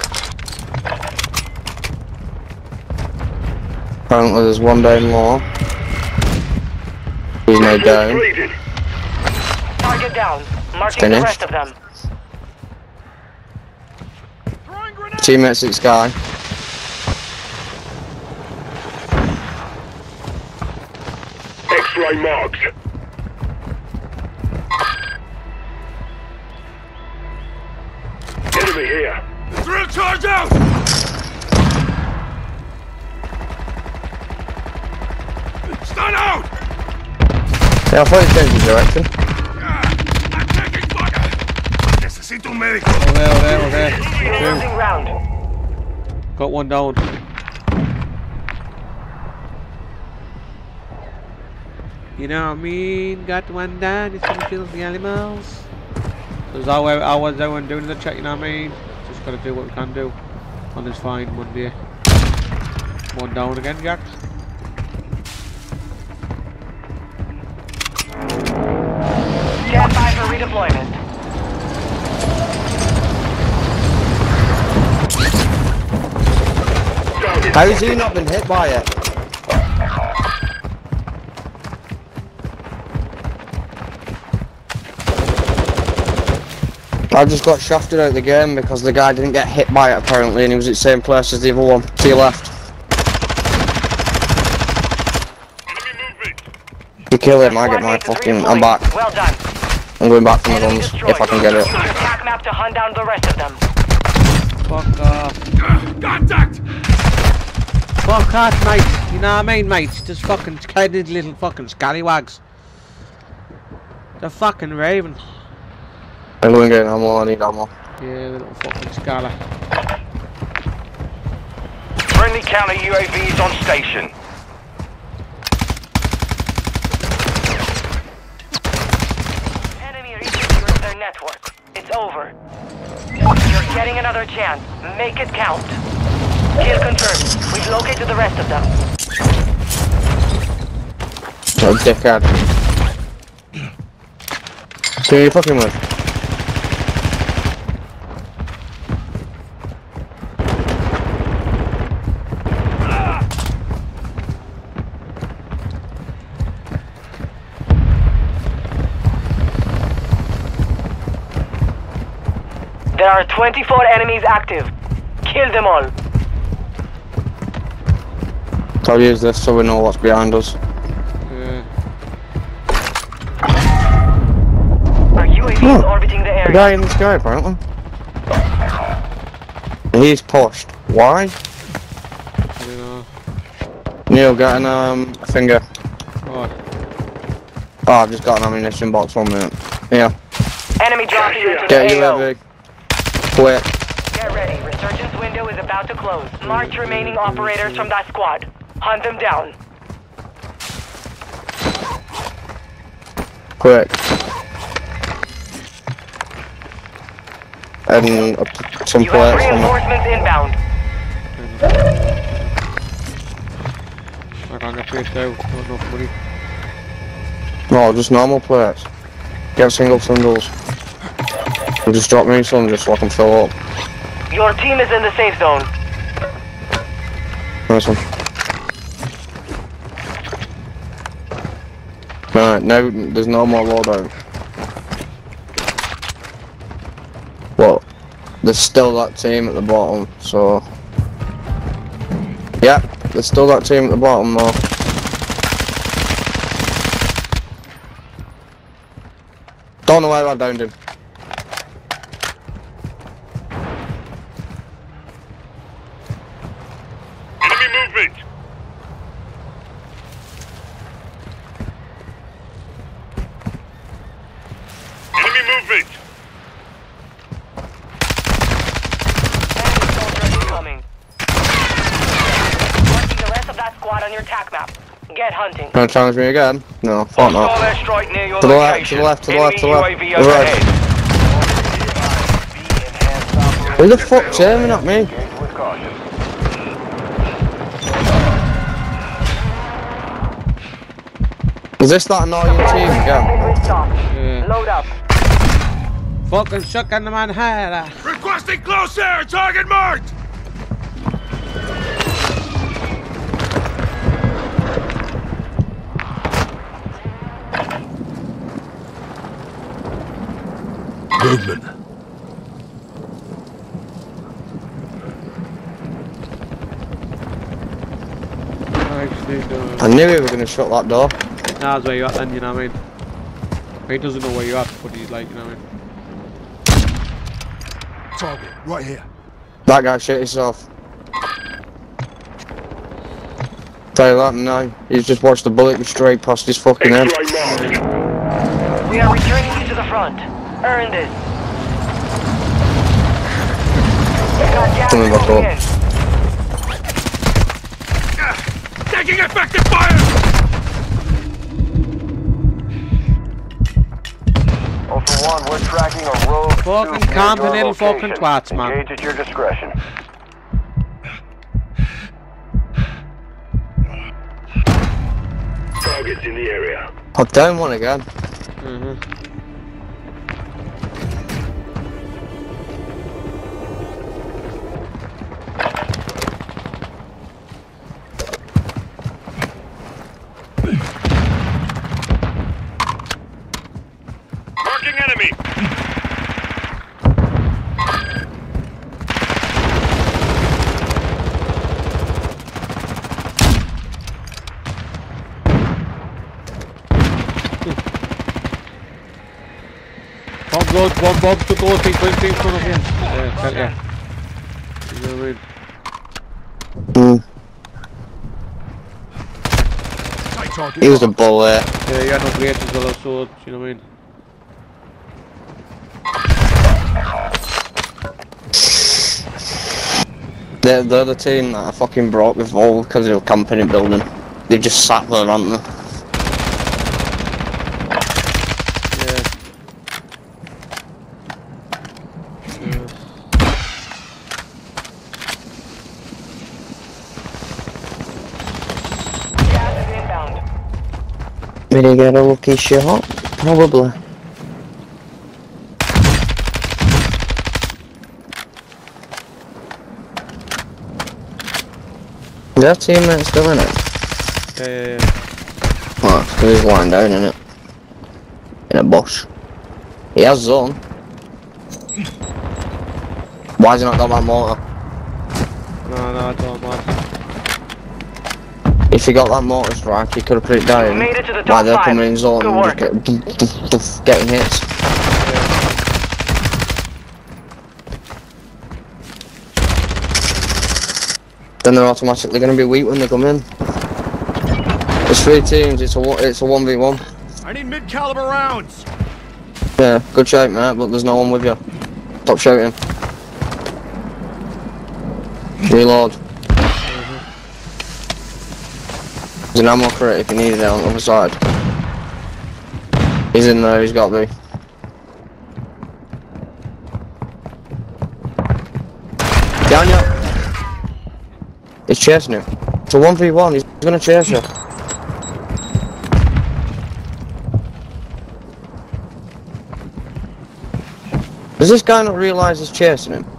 Apparently there's one down more. He's now down down. Marking the rest of them. Two minutes at Sky. X-ray marked. Enemy here. Drill charge out! Stand out! Yeah, I thought changed direction. Over there, over there, there. Two. Got one down. You know what I mean? Got one down, just gonna kill the animals. How, how was everyone doing the chat, you know what I mean? Just gotta do what we can do on this fine Monday. One down again, Jack. How has he not been hit by it? I just got shafted out of the game because the guy didn't get hit by it apparently and he was at the same place as the other one to your left. You kill him, I get my Squad mates is fucking. I'm back. Well done. I'm going back for my guns destroyed. if I can get it. Attack map to hunt down the rest of them. Fuck off. Contact! Fuck off, mate. You know what I mean, mate? Just fucking scared little fucking scallywags. They're fucking raving. I'm going to get ammo, I need ammo. Yeah, little fucking scala. Friendly counter UAVs on station. Enemy resecured their network. It's over. You're getting another chance. Make it count. Kill confirmed. We've located the rest of them. Oh, dickhead. Who are you fucking with? There are 24 enemies active. Kill them all. I'll use this so we know what's behind us. Yeah. Our UAV is Oh, orbiting the The area. guy in the sky apparently. He's pushed. Why? I. Neil, get an um, finger. What? Oh, I've just got an ammunition box, one minute. Yeah. Enemy dropping into Get the. UAV. Quick. Get ready. Resurgence window is about to close. Marked remaining operators from that squad. Hunt them down. Quick. And uh, some You have plates on the... reinforcements inbound. I can't get paid out. Not enough money. No, just normal plates. Get single singles. And just drop me some just so I can fill up. Your team is in the safe zone. Nice one. Right, now there's no more loadout. Well, there's still that team at the bottom, so... Yeah, there's still that team at the bottom though. Don't know where I downed him. Enemy movement! Enemy movement! Enemy soldier incoming. Marking the rest of that squad on your tac map. Get hunting. Gonna challenge me again? No, fuck not. airstrike near your To the left, to the left, to the left, to the left. Enemy To the right. overhead. Who the fuck's aiming at me? Is this that annoying team again? Yeah. Load up. Fucking shook on the man head. Requesting close air! Target marked! Movement. I knew we were gonna shut that door. Nah, that's where you're at then, you know what I mean? He doesn't know where you're at, but he's like, you know what I mean? Target, right here. That guy shit himself. Tell you that now. He's just watched the bullet go straight past his fucking head. We are returning you to the front. Earn this. You got gas Coming back moving up. in. Taking effective fire! Ultra One, we're tracking a rogue Fucking supe near camping little fucking location. twats, man. Engage at your discretion. Targets in the area. I don't want to go. Mhm. Bomb blood, one bomb to front of. Yeah, tell ya. You know what I mean? Mm. He was a bullet. Yeah, you had no great as well as sword, you know what I mean? They're, they're the team that I fucking brought before because of the company building. They just sat there, aren't they? Yeah. Yeah. Gas is inbound. Did he get a lucky shot? Probably. Is that teammate still in it? Yeah, yeah, yeah. Oh, he's lying down in it. In a bush. He has zone. Why has he not got my mortar? No, no, I don't mind. If he got that mortar strike, he could have put it down. Made it to the While top they're five. coming in zone and just get, doof, doof, doof, getting hits. Then they're automatically going to be weak when they come in. It's three teams. It's a one- it's a one v one. I need mid-caliber rounds! Yeah, good shout, mate. But there's no one with you. Stop shouting. Reload. There's an ammo crate if you need it on the other side. He's in there. He's got. Down you. He's chasing him. It's a 1v1. He's gonna chase you. Does this guy not realise he's chasing him?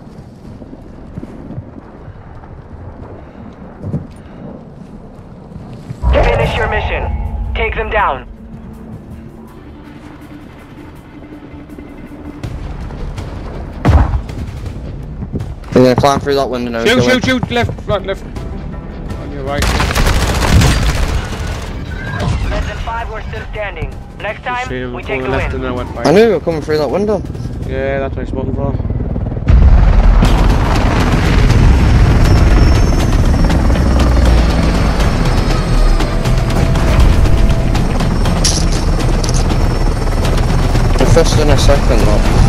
Climb through that window now. Shoot, kill him. shoot, shoot, left, right, left. On your right. Less than five were still standing. Next time, him we take the left win. and then I went I knew you were coming through that window. Yeah, that's what I spoken for. The first and a second, though.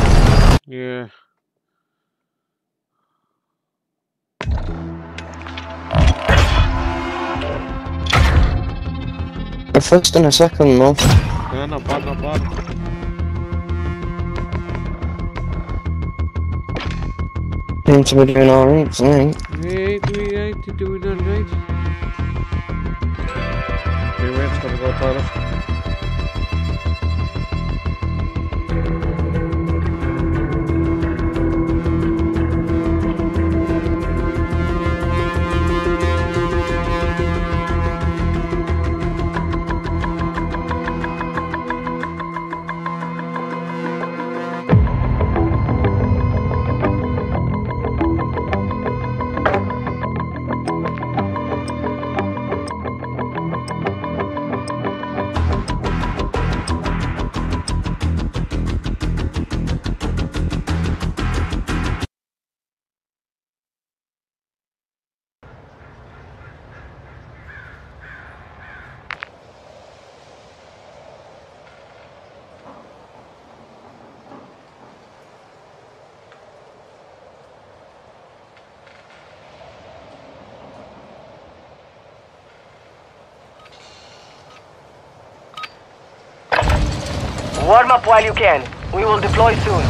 First and a second, though. Yeah, not bad, not bad. Seem to be doing alright, I think. Hey, do we right to do it all right? Okay, wait, gotta go toilet. Warm up while you can. We will deploy soon.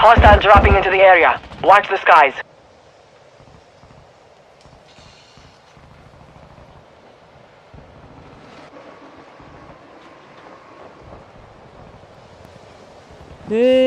Hostile dropping into the area. Watch the skies. Hey,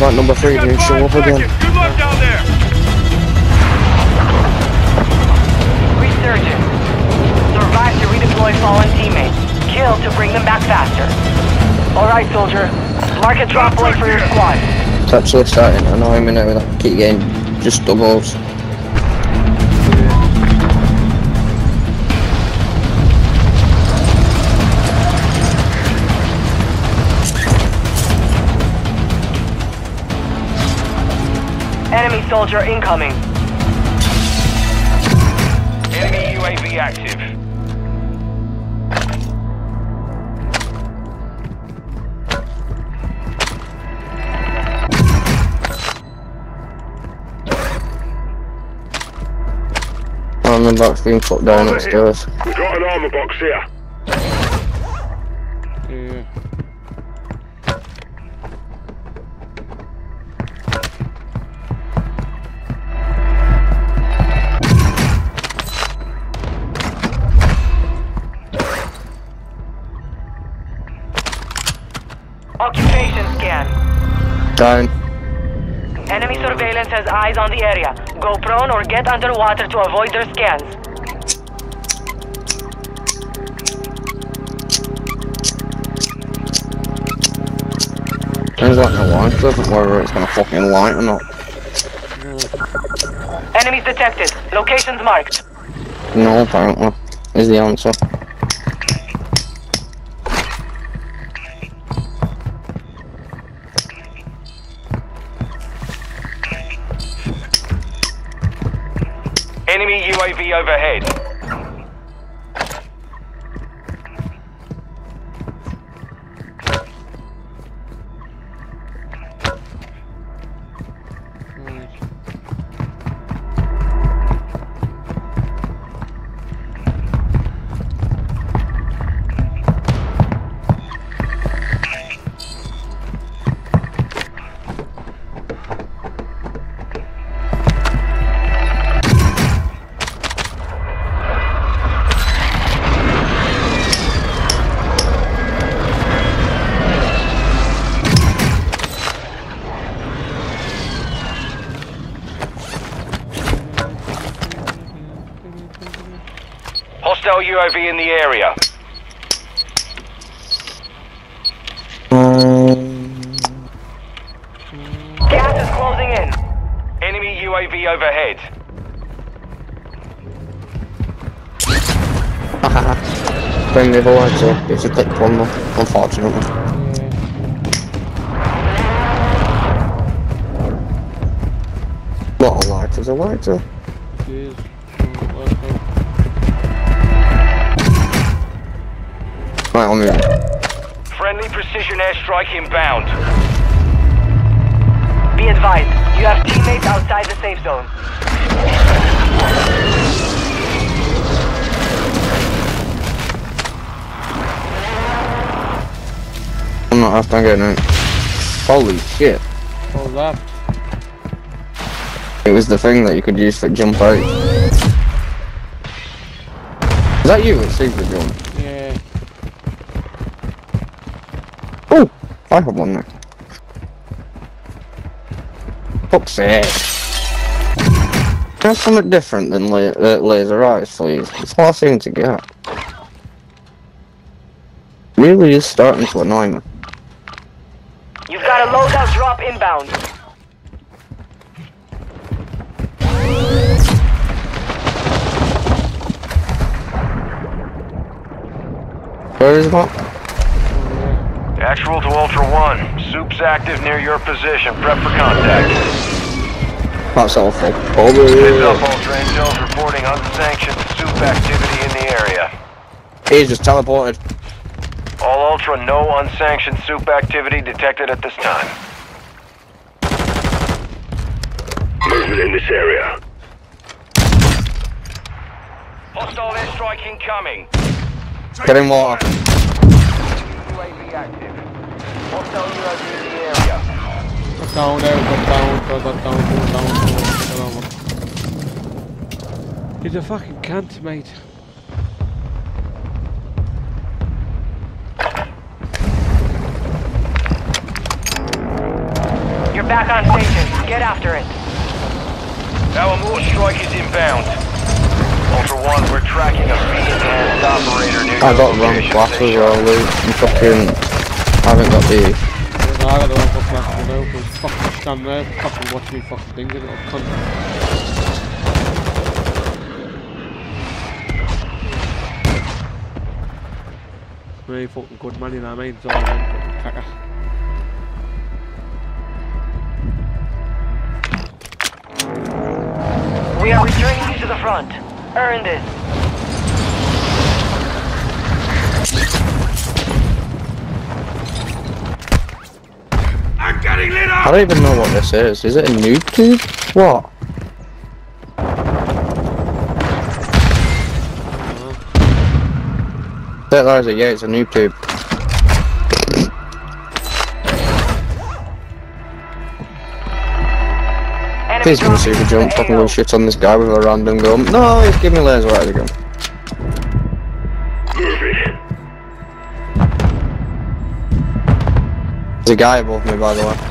But it looks like number three didn't show up again. Good luck down there. Resurgence. Survive to redeploy fallen teammates. Kill to bring them back faster. Alright, soldier. Mark a drop point for your squad. It's actually starting to annoy me now that I keep getting just doubles. Soldier incoming. Enemy UAV active. And the box being put down upstairs. We've got an armor box here. Occupation scan. Down. Enemy surveillance has eyes on the area. Go prone or get underwater to avoid their scans. There's like no light, doesn't whether it's gonna fucking light or not. Enemies detected. Locations marked. No, apparently, is the answer. In the area. Gas is closing in. Enemy UAV overhead. [LAUGHS] bring the lights up. It's a click one though, unfortunately. Not a lighter, a lighter. Right, I'm in. Friendly precision airstrike inbound. Be advised, you have teammates outside the safe zone. I'm not after getting out. Holy shit. Oh, that. It was the thing that you could use for jump out. Is that you at super jump? Yeah. Oh! I have one now. fuck's sake. That's something different than la uh, laser eyes, please. It's all I seem to get. Really is starting to annoy me. You've got a loadout drop inbound. Where is that? Actual to Ultra One. Supe's active near your position. Prep for contact. That's awful. Heads Probably. up, Ultra Intel's reporting unsanctioned Supe activity in the area. He's just teleported. All Ultra, no unsanctioned Supe activity detected at this time. Movement in this area. Hostile airstrike incoming. Get in water. UAV active. Hostile UAV in the area. Got down there, got down, got got down, got down, got down. He's a fucking cunt, mate. You're back on station. Get after it. Our more strike is inbound. Ultra One, we're tracking a field-enhanced operator near I got wrong location. class as Stay. I'm fucking. I haven't got the. I got the wrong fucking fucking stand there, fucking watch me fucking things. Really fucking good man, you know what I mean? Fucking. We are returning you to the front. Earn this. I don't even know what this is. Is it a noob tube? What? That that is it, yeah, it's a noob tube. Please give me super jump, the fucking go shit on this guy with a random gun. No, he's giving me laser right again. Move it. There's a guy above me, by the way.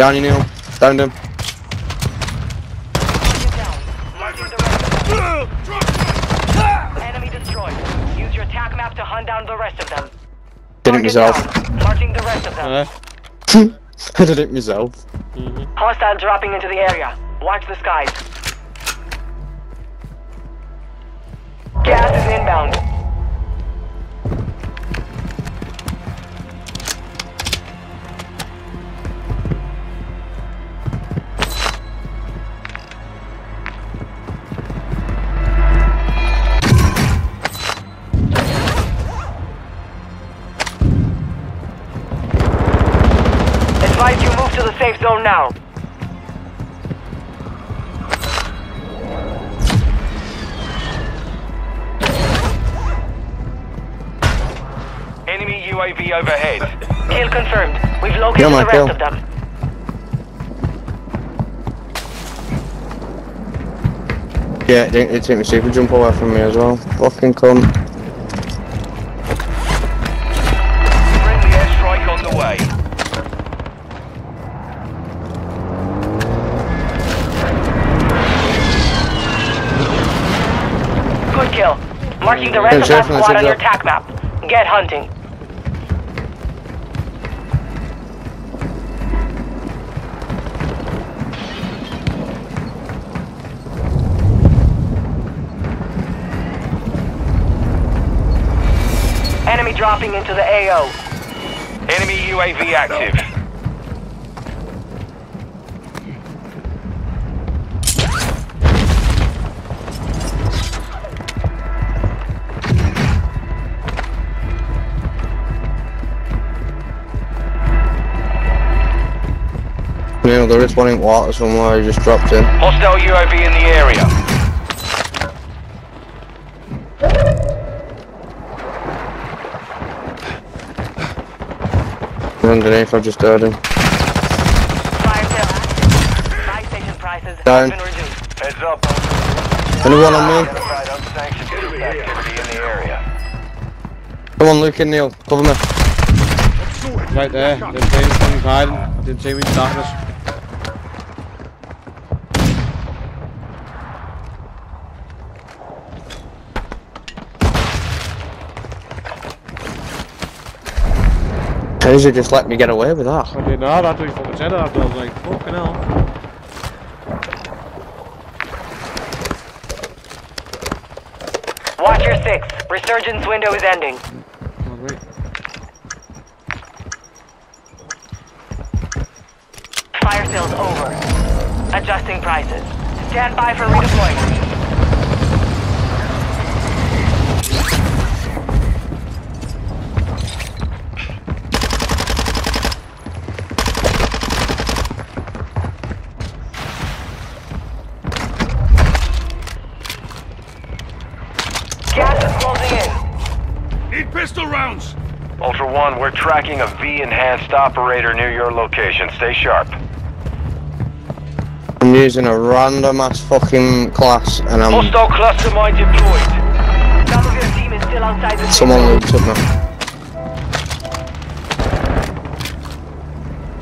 Down you, Neil. Down him. Get down. Marking the rest of them. Enemy destroyed. Use your attack map to hunt down the rest of them. Did it Target myself. down. Marking the rest of them. uh, [LAUGHS] I did it myself. Hostile dropping into the area. Watch the skies. UAV overhead. Kill confirmed. We've located Kill, the rest kill. of them. Yeah, it didn't, it didn't me super jump away from me as well. Fucking cunt. Friendly airstrike on the way. Good kill. Marking the rest Hey, of that squad on your attack map. Get hunting. Dropping into the AO. Enemy UAV active. Neil, there is one in water somewhere, he just dropped in. Hostile UAV in the area. Underneath, I just heard him. Fire sale. Buy station prices Down. have been reduced. Heads up. Anyone on me? Identified unsanctioned troop activity in the area. Come on, Luke and Neil, cover me. Right there. Didn't see him. He's hiding. Didn't see him in darkness. How did just let me get away with that? I didn't know. That's he fucking said after. I was like, fucking hell. Watch your six. Resurgence window is ending. Oh, On. Fire sales over. Adjusting prices. Stand by for redeployment. Tracking a V-enhanced operator near your location. Stay sharp. I'm using a random ass fucking class and I'm Hostile cluster mine deployed. Some of your team is still outside the someone zone. looks at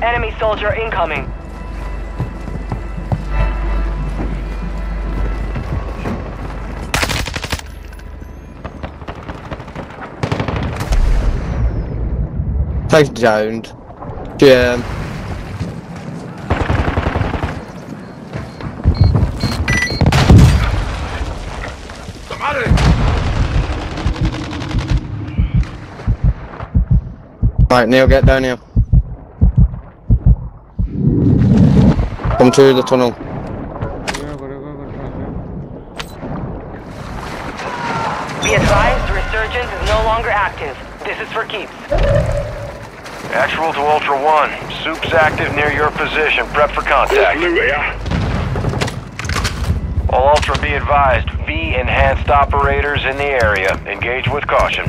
me. Enemy soldier incoming. Take downed. It. Right, Neil, get down here. Come through the tunnel. Yeah. Be advised, resurgence is no longer active. This is for keeps. Actual to Ultra One. Supe's active near your position. Prep for contact. Loot here. All Ultra be advised. V-enhanced operators in the area. Engage with caution.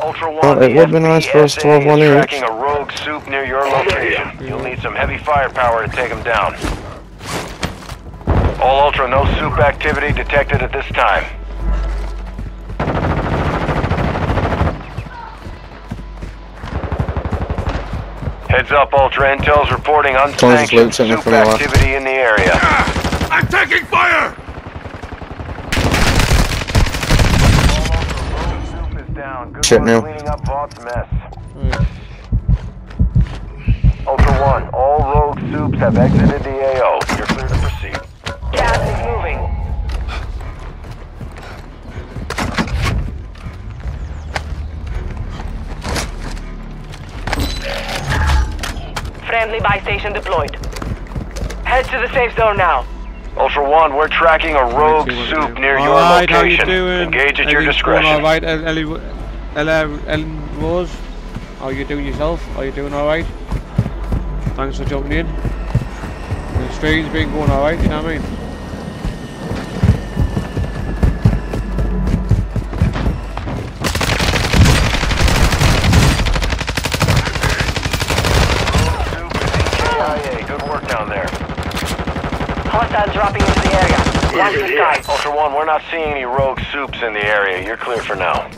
Ultra One, Well, it the would be nice for us to have one is each. tracking a rogue supe near your location. You'll need some heavy firepower to take him down. All Ultra, no supe activity detected at this time. Heads up, Ultra. Intel's reporting long as unsanctioned Luke's supe from the left. activity in the area. Ah, I'm taking fire. Supe is down. Good Shit, luck Neil. cleaning up Vought's mess. Right. Ultra One, all rogue supes have exited the AO. Friendly buy station deployed. Head to the safe zone now. Ultra One, we're tracking a rogue See what we supe do. near your Alright, how you location. doing? Engage at your Everything's discretion. Going all right, El- Ellie, Ellen Rose. How you doing yourself? Are you doing all right? Thanks for jumping in. The stream's been going all right. You know what I mean? 1, we're not seeing any rogue supes in the area. You're clear for now.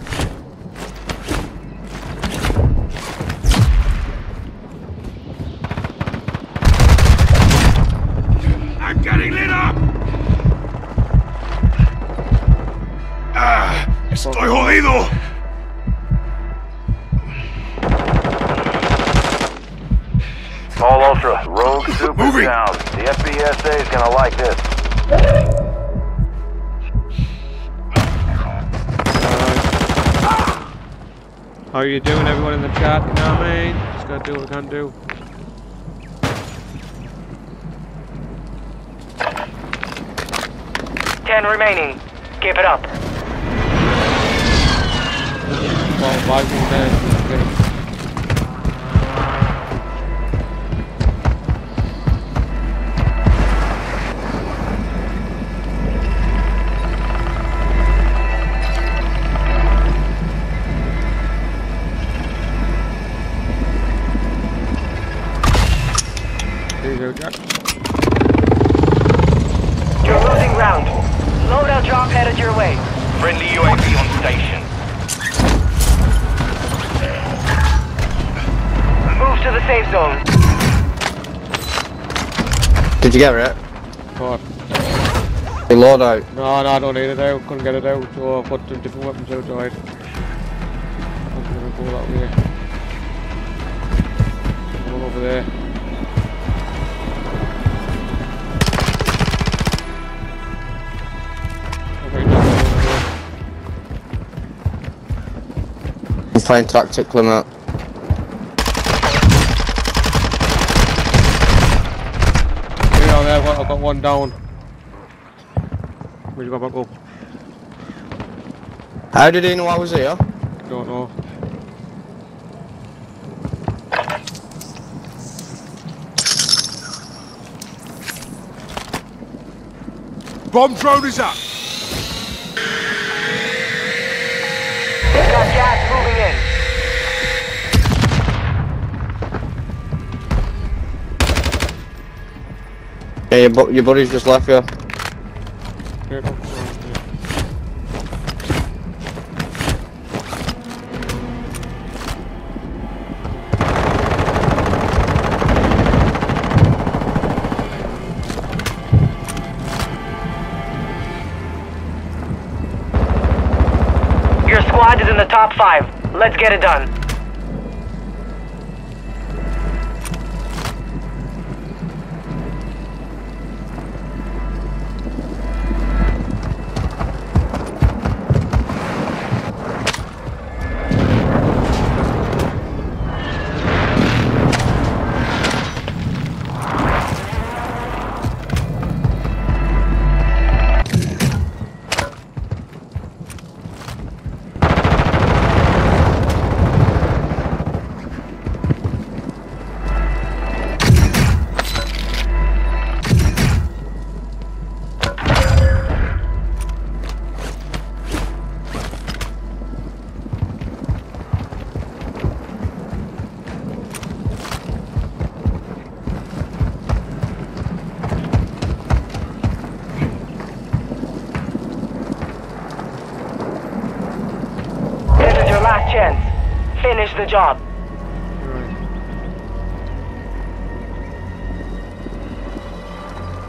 I'm getting lit up! Ah, ¡Estoy jodido! How you doing, everyone in the chat? You know what I mean? Just gotta do what I can do. Ten remaining. Keep it up. Well, you get it? God. The loadout. No, no, I don't need it out. Couldn't get it out, so I put some different weapons outside. I'm gonna go that way. One over there. Okay, I'm playing tactically, mate. no. Yeah, there, I've got- I've got one down. Where'd you go back up? How did he know I was here? Don't know. Bomb drone is up. Yeah, your, bu- your buddy's just left you. Your squad is in the top five. Let's get it done. The job. Right.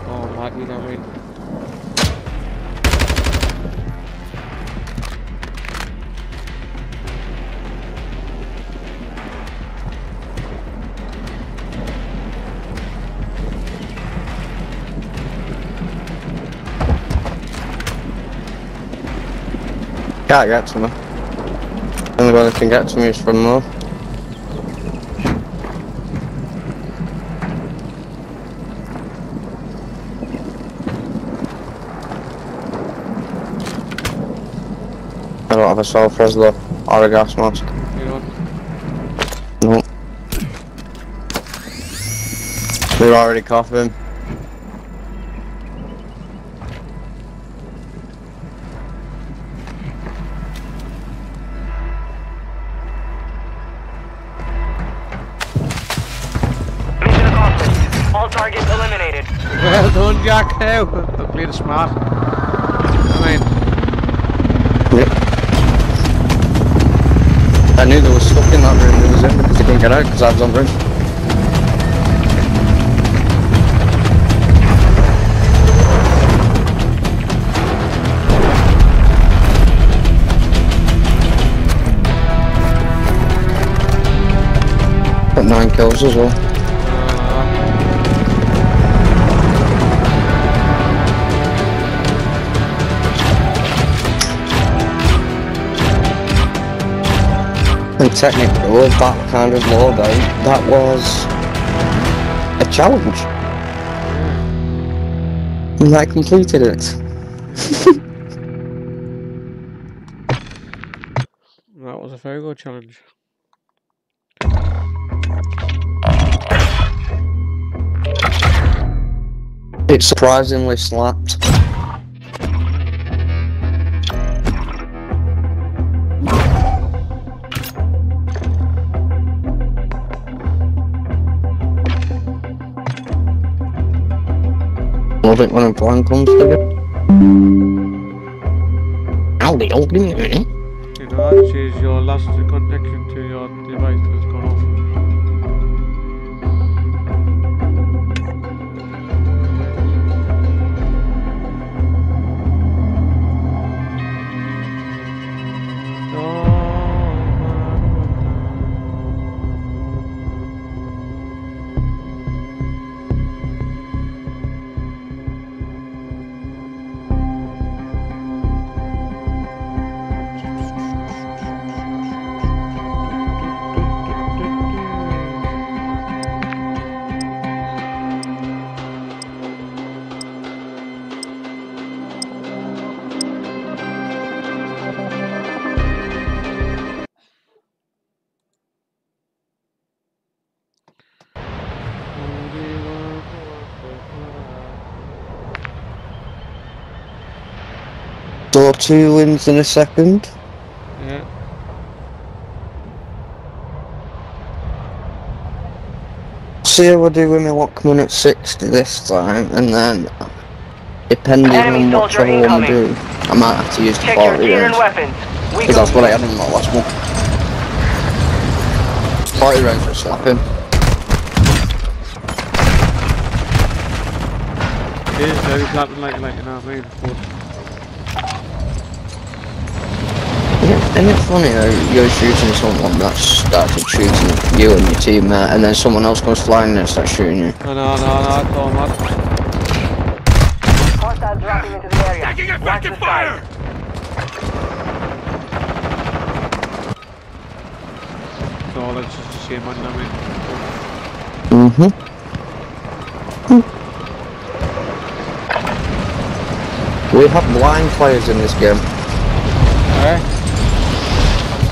Oh, Mark, you know me. Can't get to me. The only way they can get to me is from there. I don't have a self-res though, or a gas mask. You know, No. They're already coughing. Out because I was on bridge. Got nine kills as well. And technically, with that kind of loadout, that was a challenge. And I completed it. [LAUGHS] that was a very good challenge. It surprisingly slapped. Think when a plan comes together. Howdy, old that says your last connection to your So two wins in a second. Yeah. See how I do with my Walkman at 60 this time, and then, depending Enemy on what soldier I want to do, I might have to use the Check 40 range. weapons. We Because go. that's what I had in my last one. 40 range for slapping. It is very flat like, like, you know what I mean? But Yeah, and it's funny how you're shooting someone that started shooting you and your teammate, and then someone else comes flying and starts shooting you. no, no, no, no, it's all mad. Hostiles dropping into the area. Taking Watch effective the fire! side. That's just a shame, man, you know what I mean? Mm-hmm. We have blind players in this game.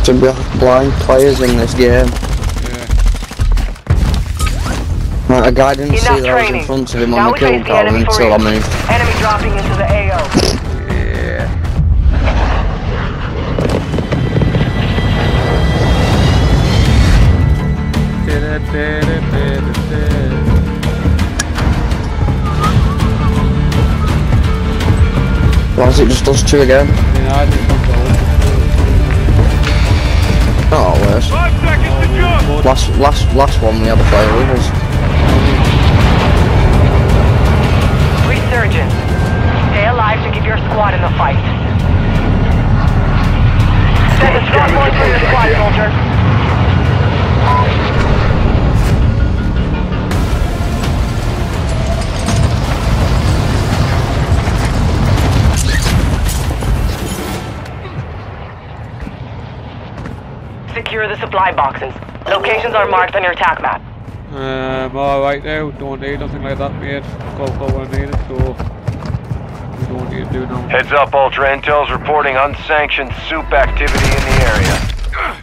So we have blind players in this game. Yeah. Right, a guy didn't see Enough that I was in front of him Now on the kill face the column enemy for until I real. moved. Enemy dropping into the AO. [LAUGHS] Yeah. Why is it just us two again? Yeah, jump! Last, last, last one we had a player with us. Resurgence. Stay alive to give your squad in the fight. Set a strong point for your squad, soldier. Supply boxes. Locations are marked on your attack map. Um, alright now, don't need nothing like that, mate. Go, go when I need it, so we don't need to do now. Heads up, Ultra Intel's reporting unsanctioned supe activity in the area.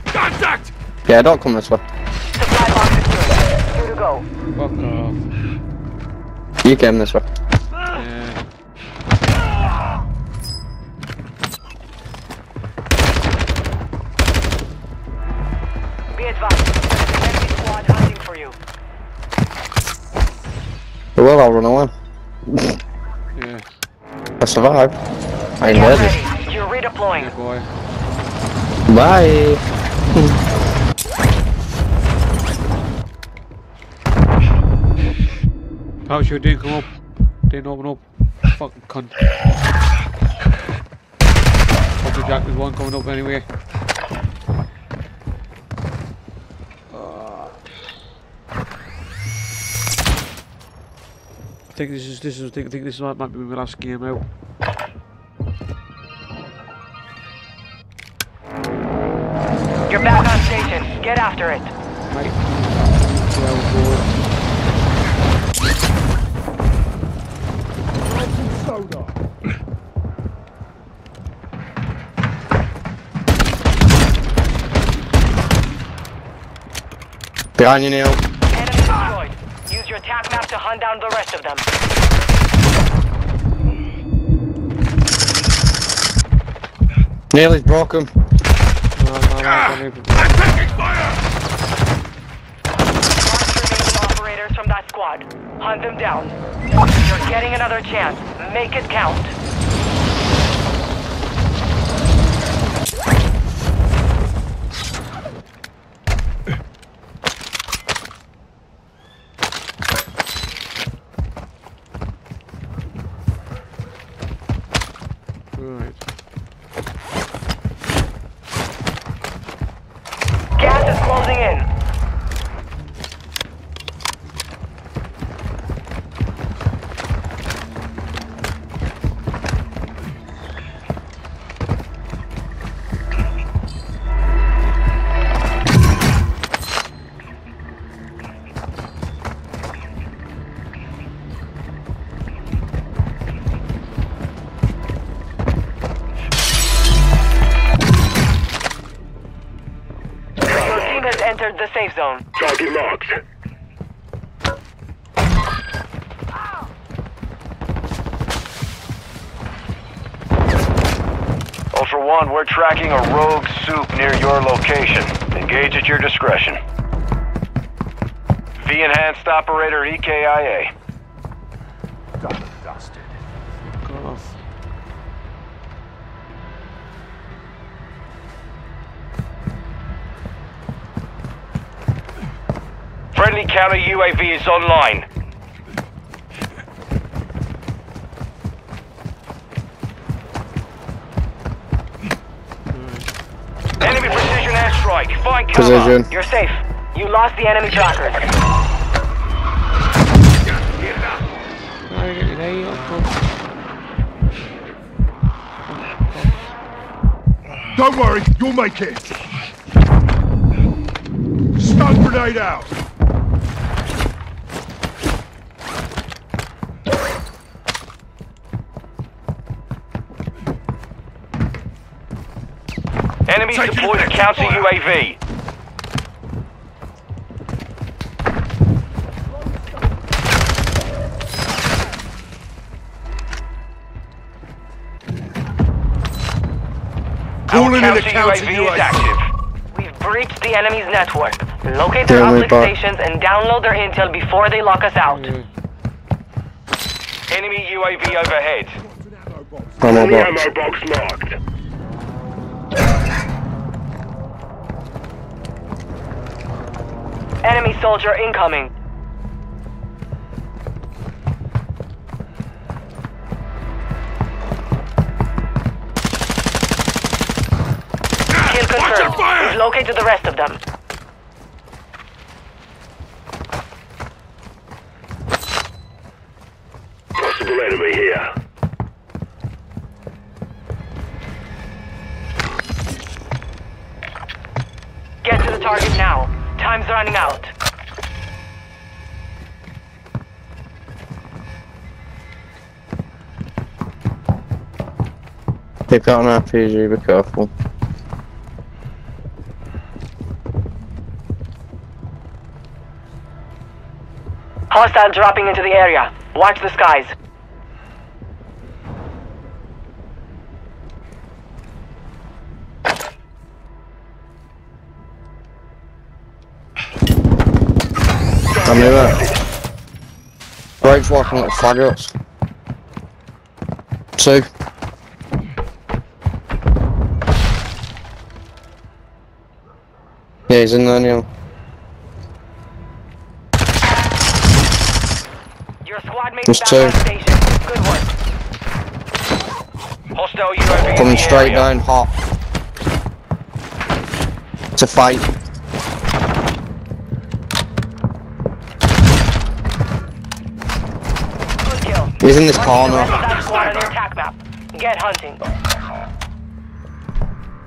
Contact! Yeah, don't come this way. Supply box secured. Two to go. Fuck off. You came this way. Well, I'll run away. Yeah. I survived. I ain't dead. ready. You're Yeah, redeploying. boy. Bye. [LAUGHS] How's your didn't come up? Didn't open up. Fucking cunt. Upper Jack was one coming up anyway. I think this is this is I think, I think this might, might be my last game out. You're back on station. Get after it. Might see how. Behind you, Neil. Enemy destroyed. Use your attack map to hunt down the rest of them. Neil is broken. No, no, no, I'm taking fire! Remaining operators from that squad. Hunt them down. You're getting another chance. Make it count. Safe zone. Target locked. Ultra One, we're tracking a rogue supe near your location. Engage at your discretion. V enhanced operator EKIA. Counter UAV is online. Enemy precision airstrike. Find cover. Position. You're safe. You lost the enemy trackers. Right, get it there, of course. Don't worry, you'll make it. Stun grenade out. Enemies Take it deployed a counter Fire. UAV. Calling in Our a counter UAV is active. We've breached the enemy's network. Locate their Damn uplink stations and download their intel before they lock us out. Yeah. Enemy UAV overhead. Ammo box. ammo box locked. Enemy soldier incoming. Kill confirmed. We've located the rest of them. Running out. Pick out an RPG, be careful. Hostile dropping into the area. Watch the skies. Brakes walking like faggots. Two. Yeah, he's in there now. Your squad mates two. station. Good work. Hostile UAV Coming straight down hot. To fight. He's in this Mark the corner. of that squad on your attack map. Get hunting.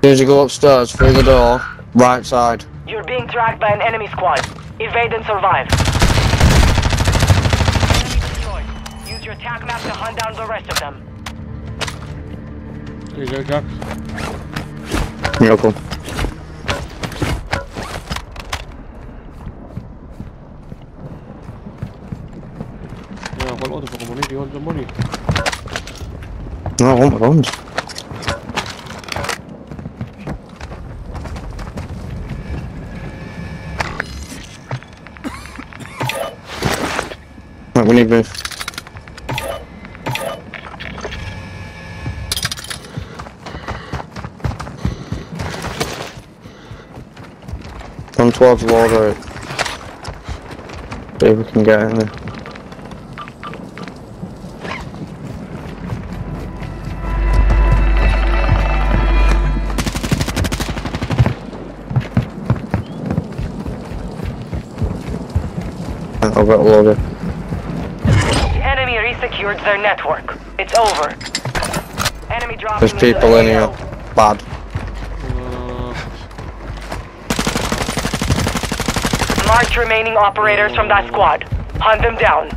As you go upstairs, through the door, right side. You're being tracked by an enemy squad. Evade and survive. Enemy destroyed. Use your attack map to hunt down the rest of them. There you go, Jack. You're welcome. Want the money? No, I want my guns. Right, we need move. Come towards water. If we can get in there. I've got a loader. The enemy resecured their network. It's over. Enemy dropping There's people in here. Bad. Marked remaining operators from that squad. Hunt them down.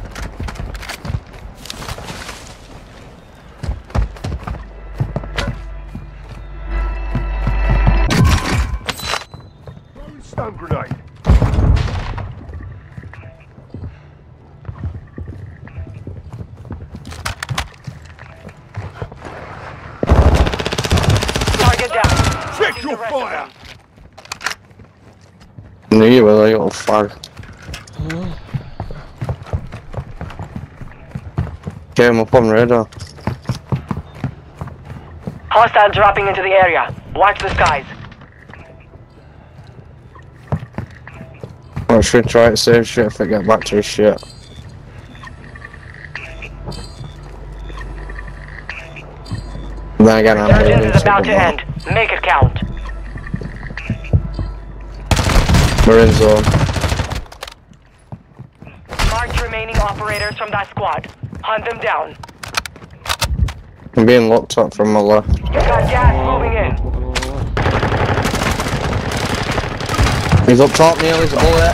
Them. Knew you were there, you little fag. Came up on radar. Hostile dropping into the area. Watch the skies. Oh, I should try to save shit if I get back to his shit. Then again, I'm Surgeons is about to end. Make it count. We're in zone. Marked remaining operators from that squad. Hunt them down. I'm being locked up from my left. You got gas moving in. He's up top, Neil, he's a bullet.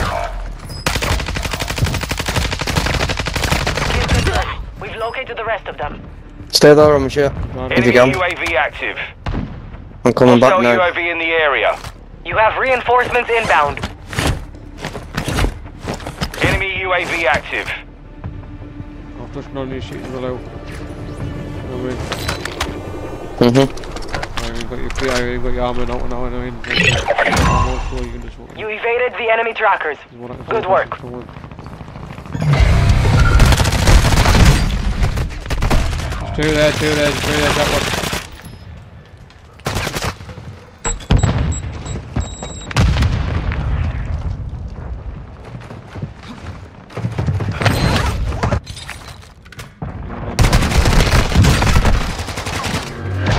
We've located the rest of them. Stay there, I'm shit. If you Enemy can. UAV active. I'm coming back Hostile now. UAV in the area. You have reinforcements inbound. Enemy UAV active. I've just none of these shit as well. I mean, Mm-hmm. I mean, got your clear, I got your armor now, now, I mean, almost you can just walk. You evaded the enemy trackers. Good work. Two there, two there, two there, that one.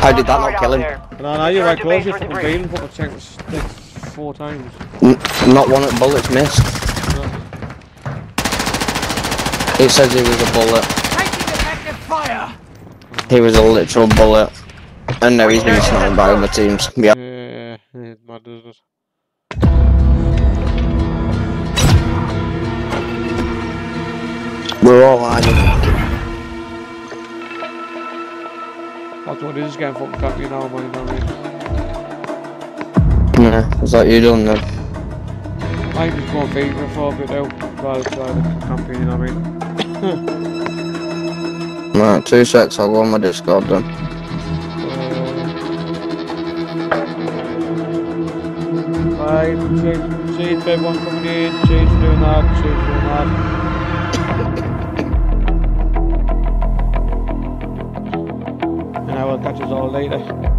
How did that not kill him? No, no, you're right, close, to you base for fucking debrief. beating, fucking check this four times. N- not one of the bullets missed. No. It says he was a bullet. Fire. He was a literal bullet. And now he's been sniped by other teams. Yeah. Yeah, yeah, it's mad, isn't it? We're all hiding. That's what it is, getting fucking cocky now, man, you know what I mean? Yeah, is that you done then? I just go FIFA for a bit out, rather than the campaign, you know what I mean? [LAUGHS] Right, two secs, I'll go on my Discord then. Uh, right, change, change everyone coming in, change doing that, change doing that. And I will catch us all later.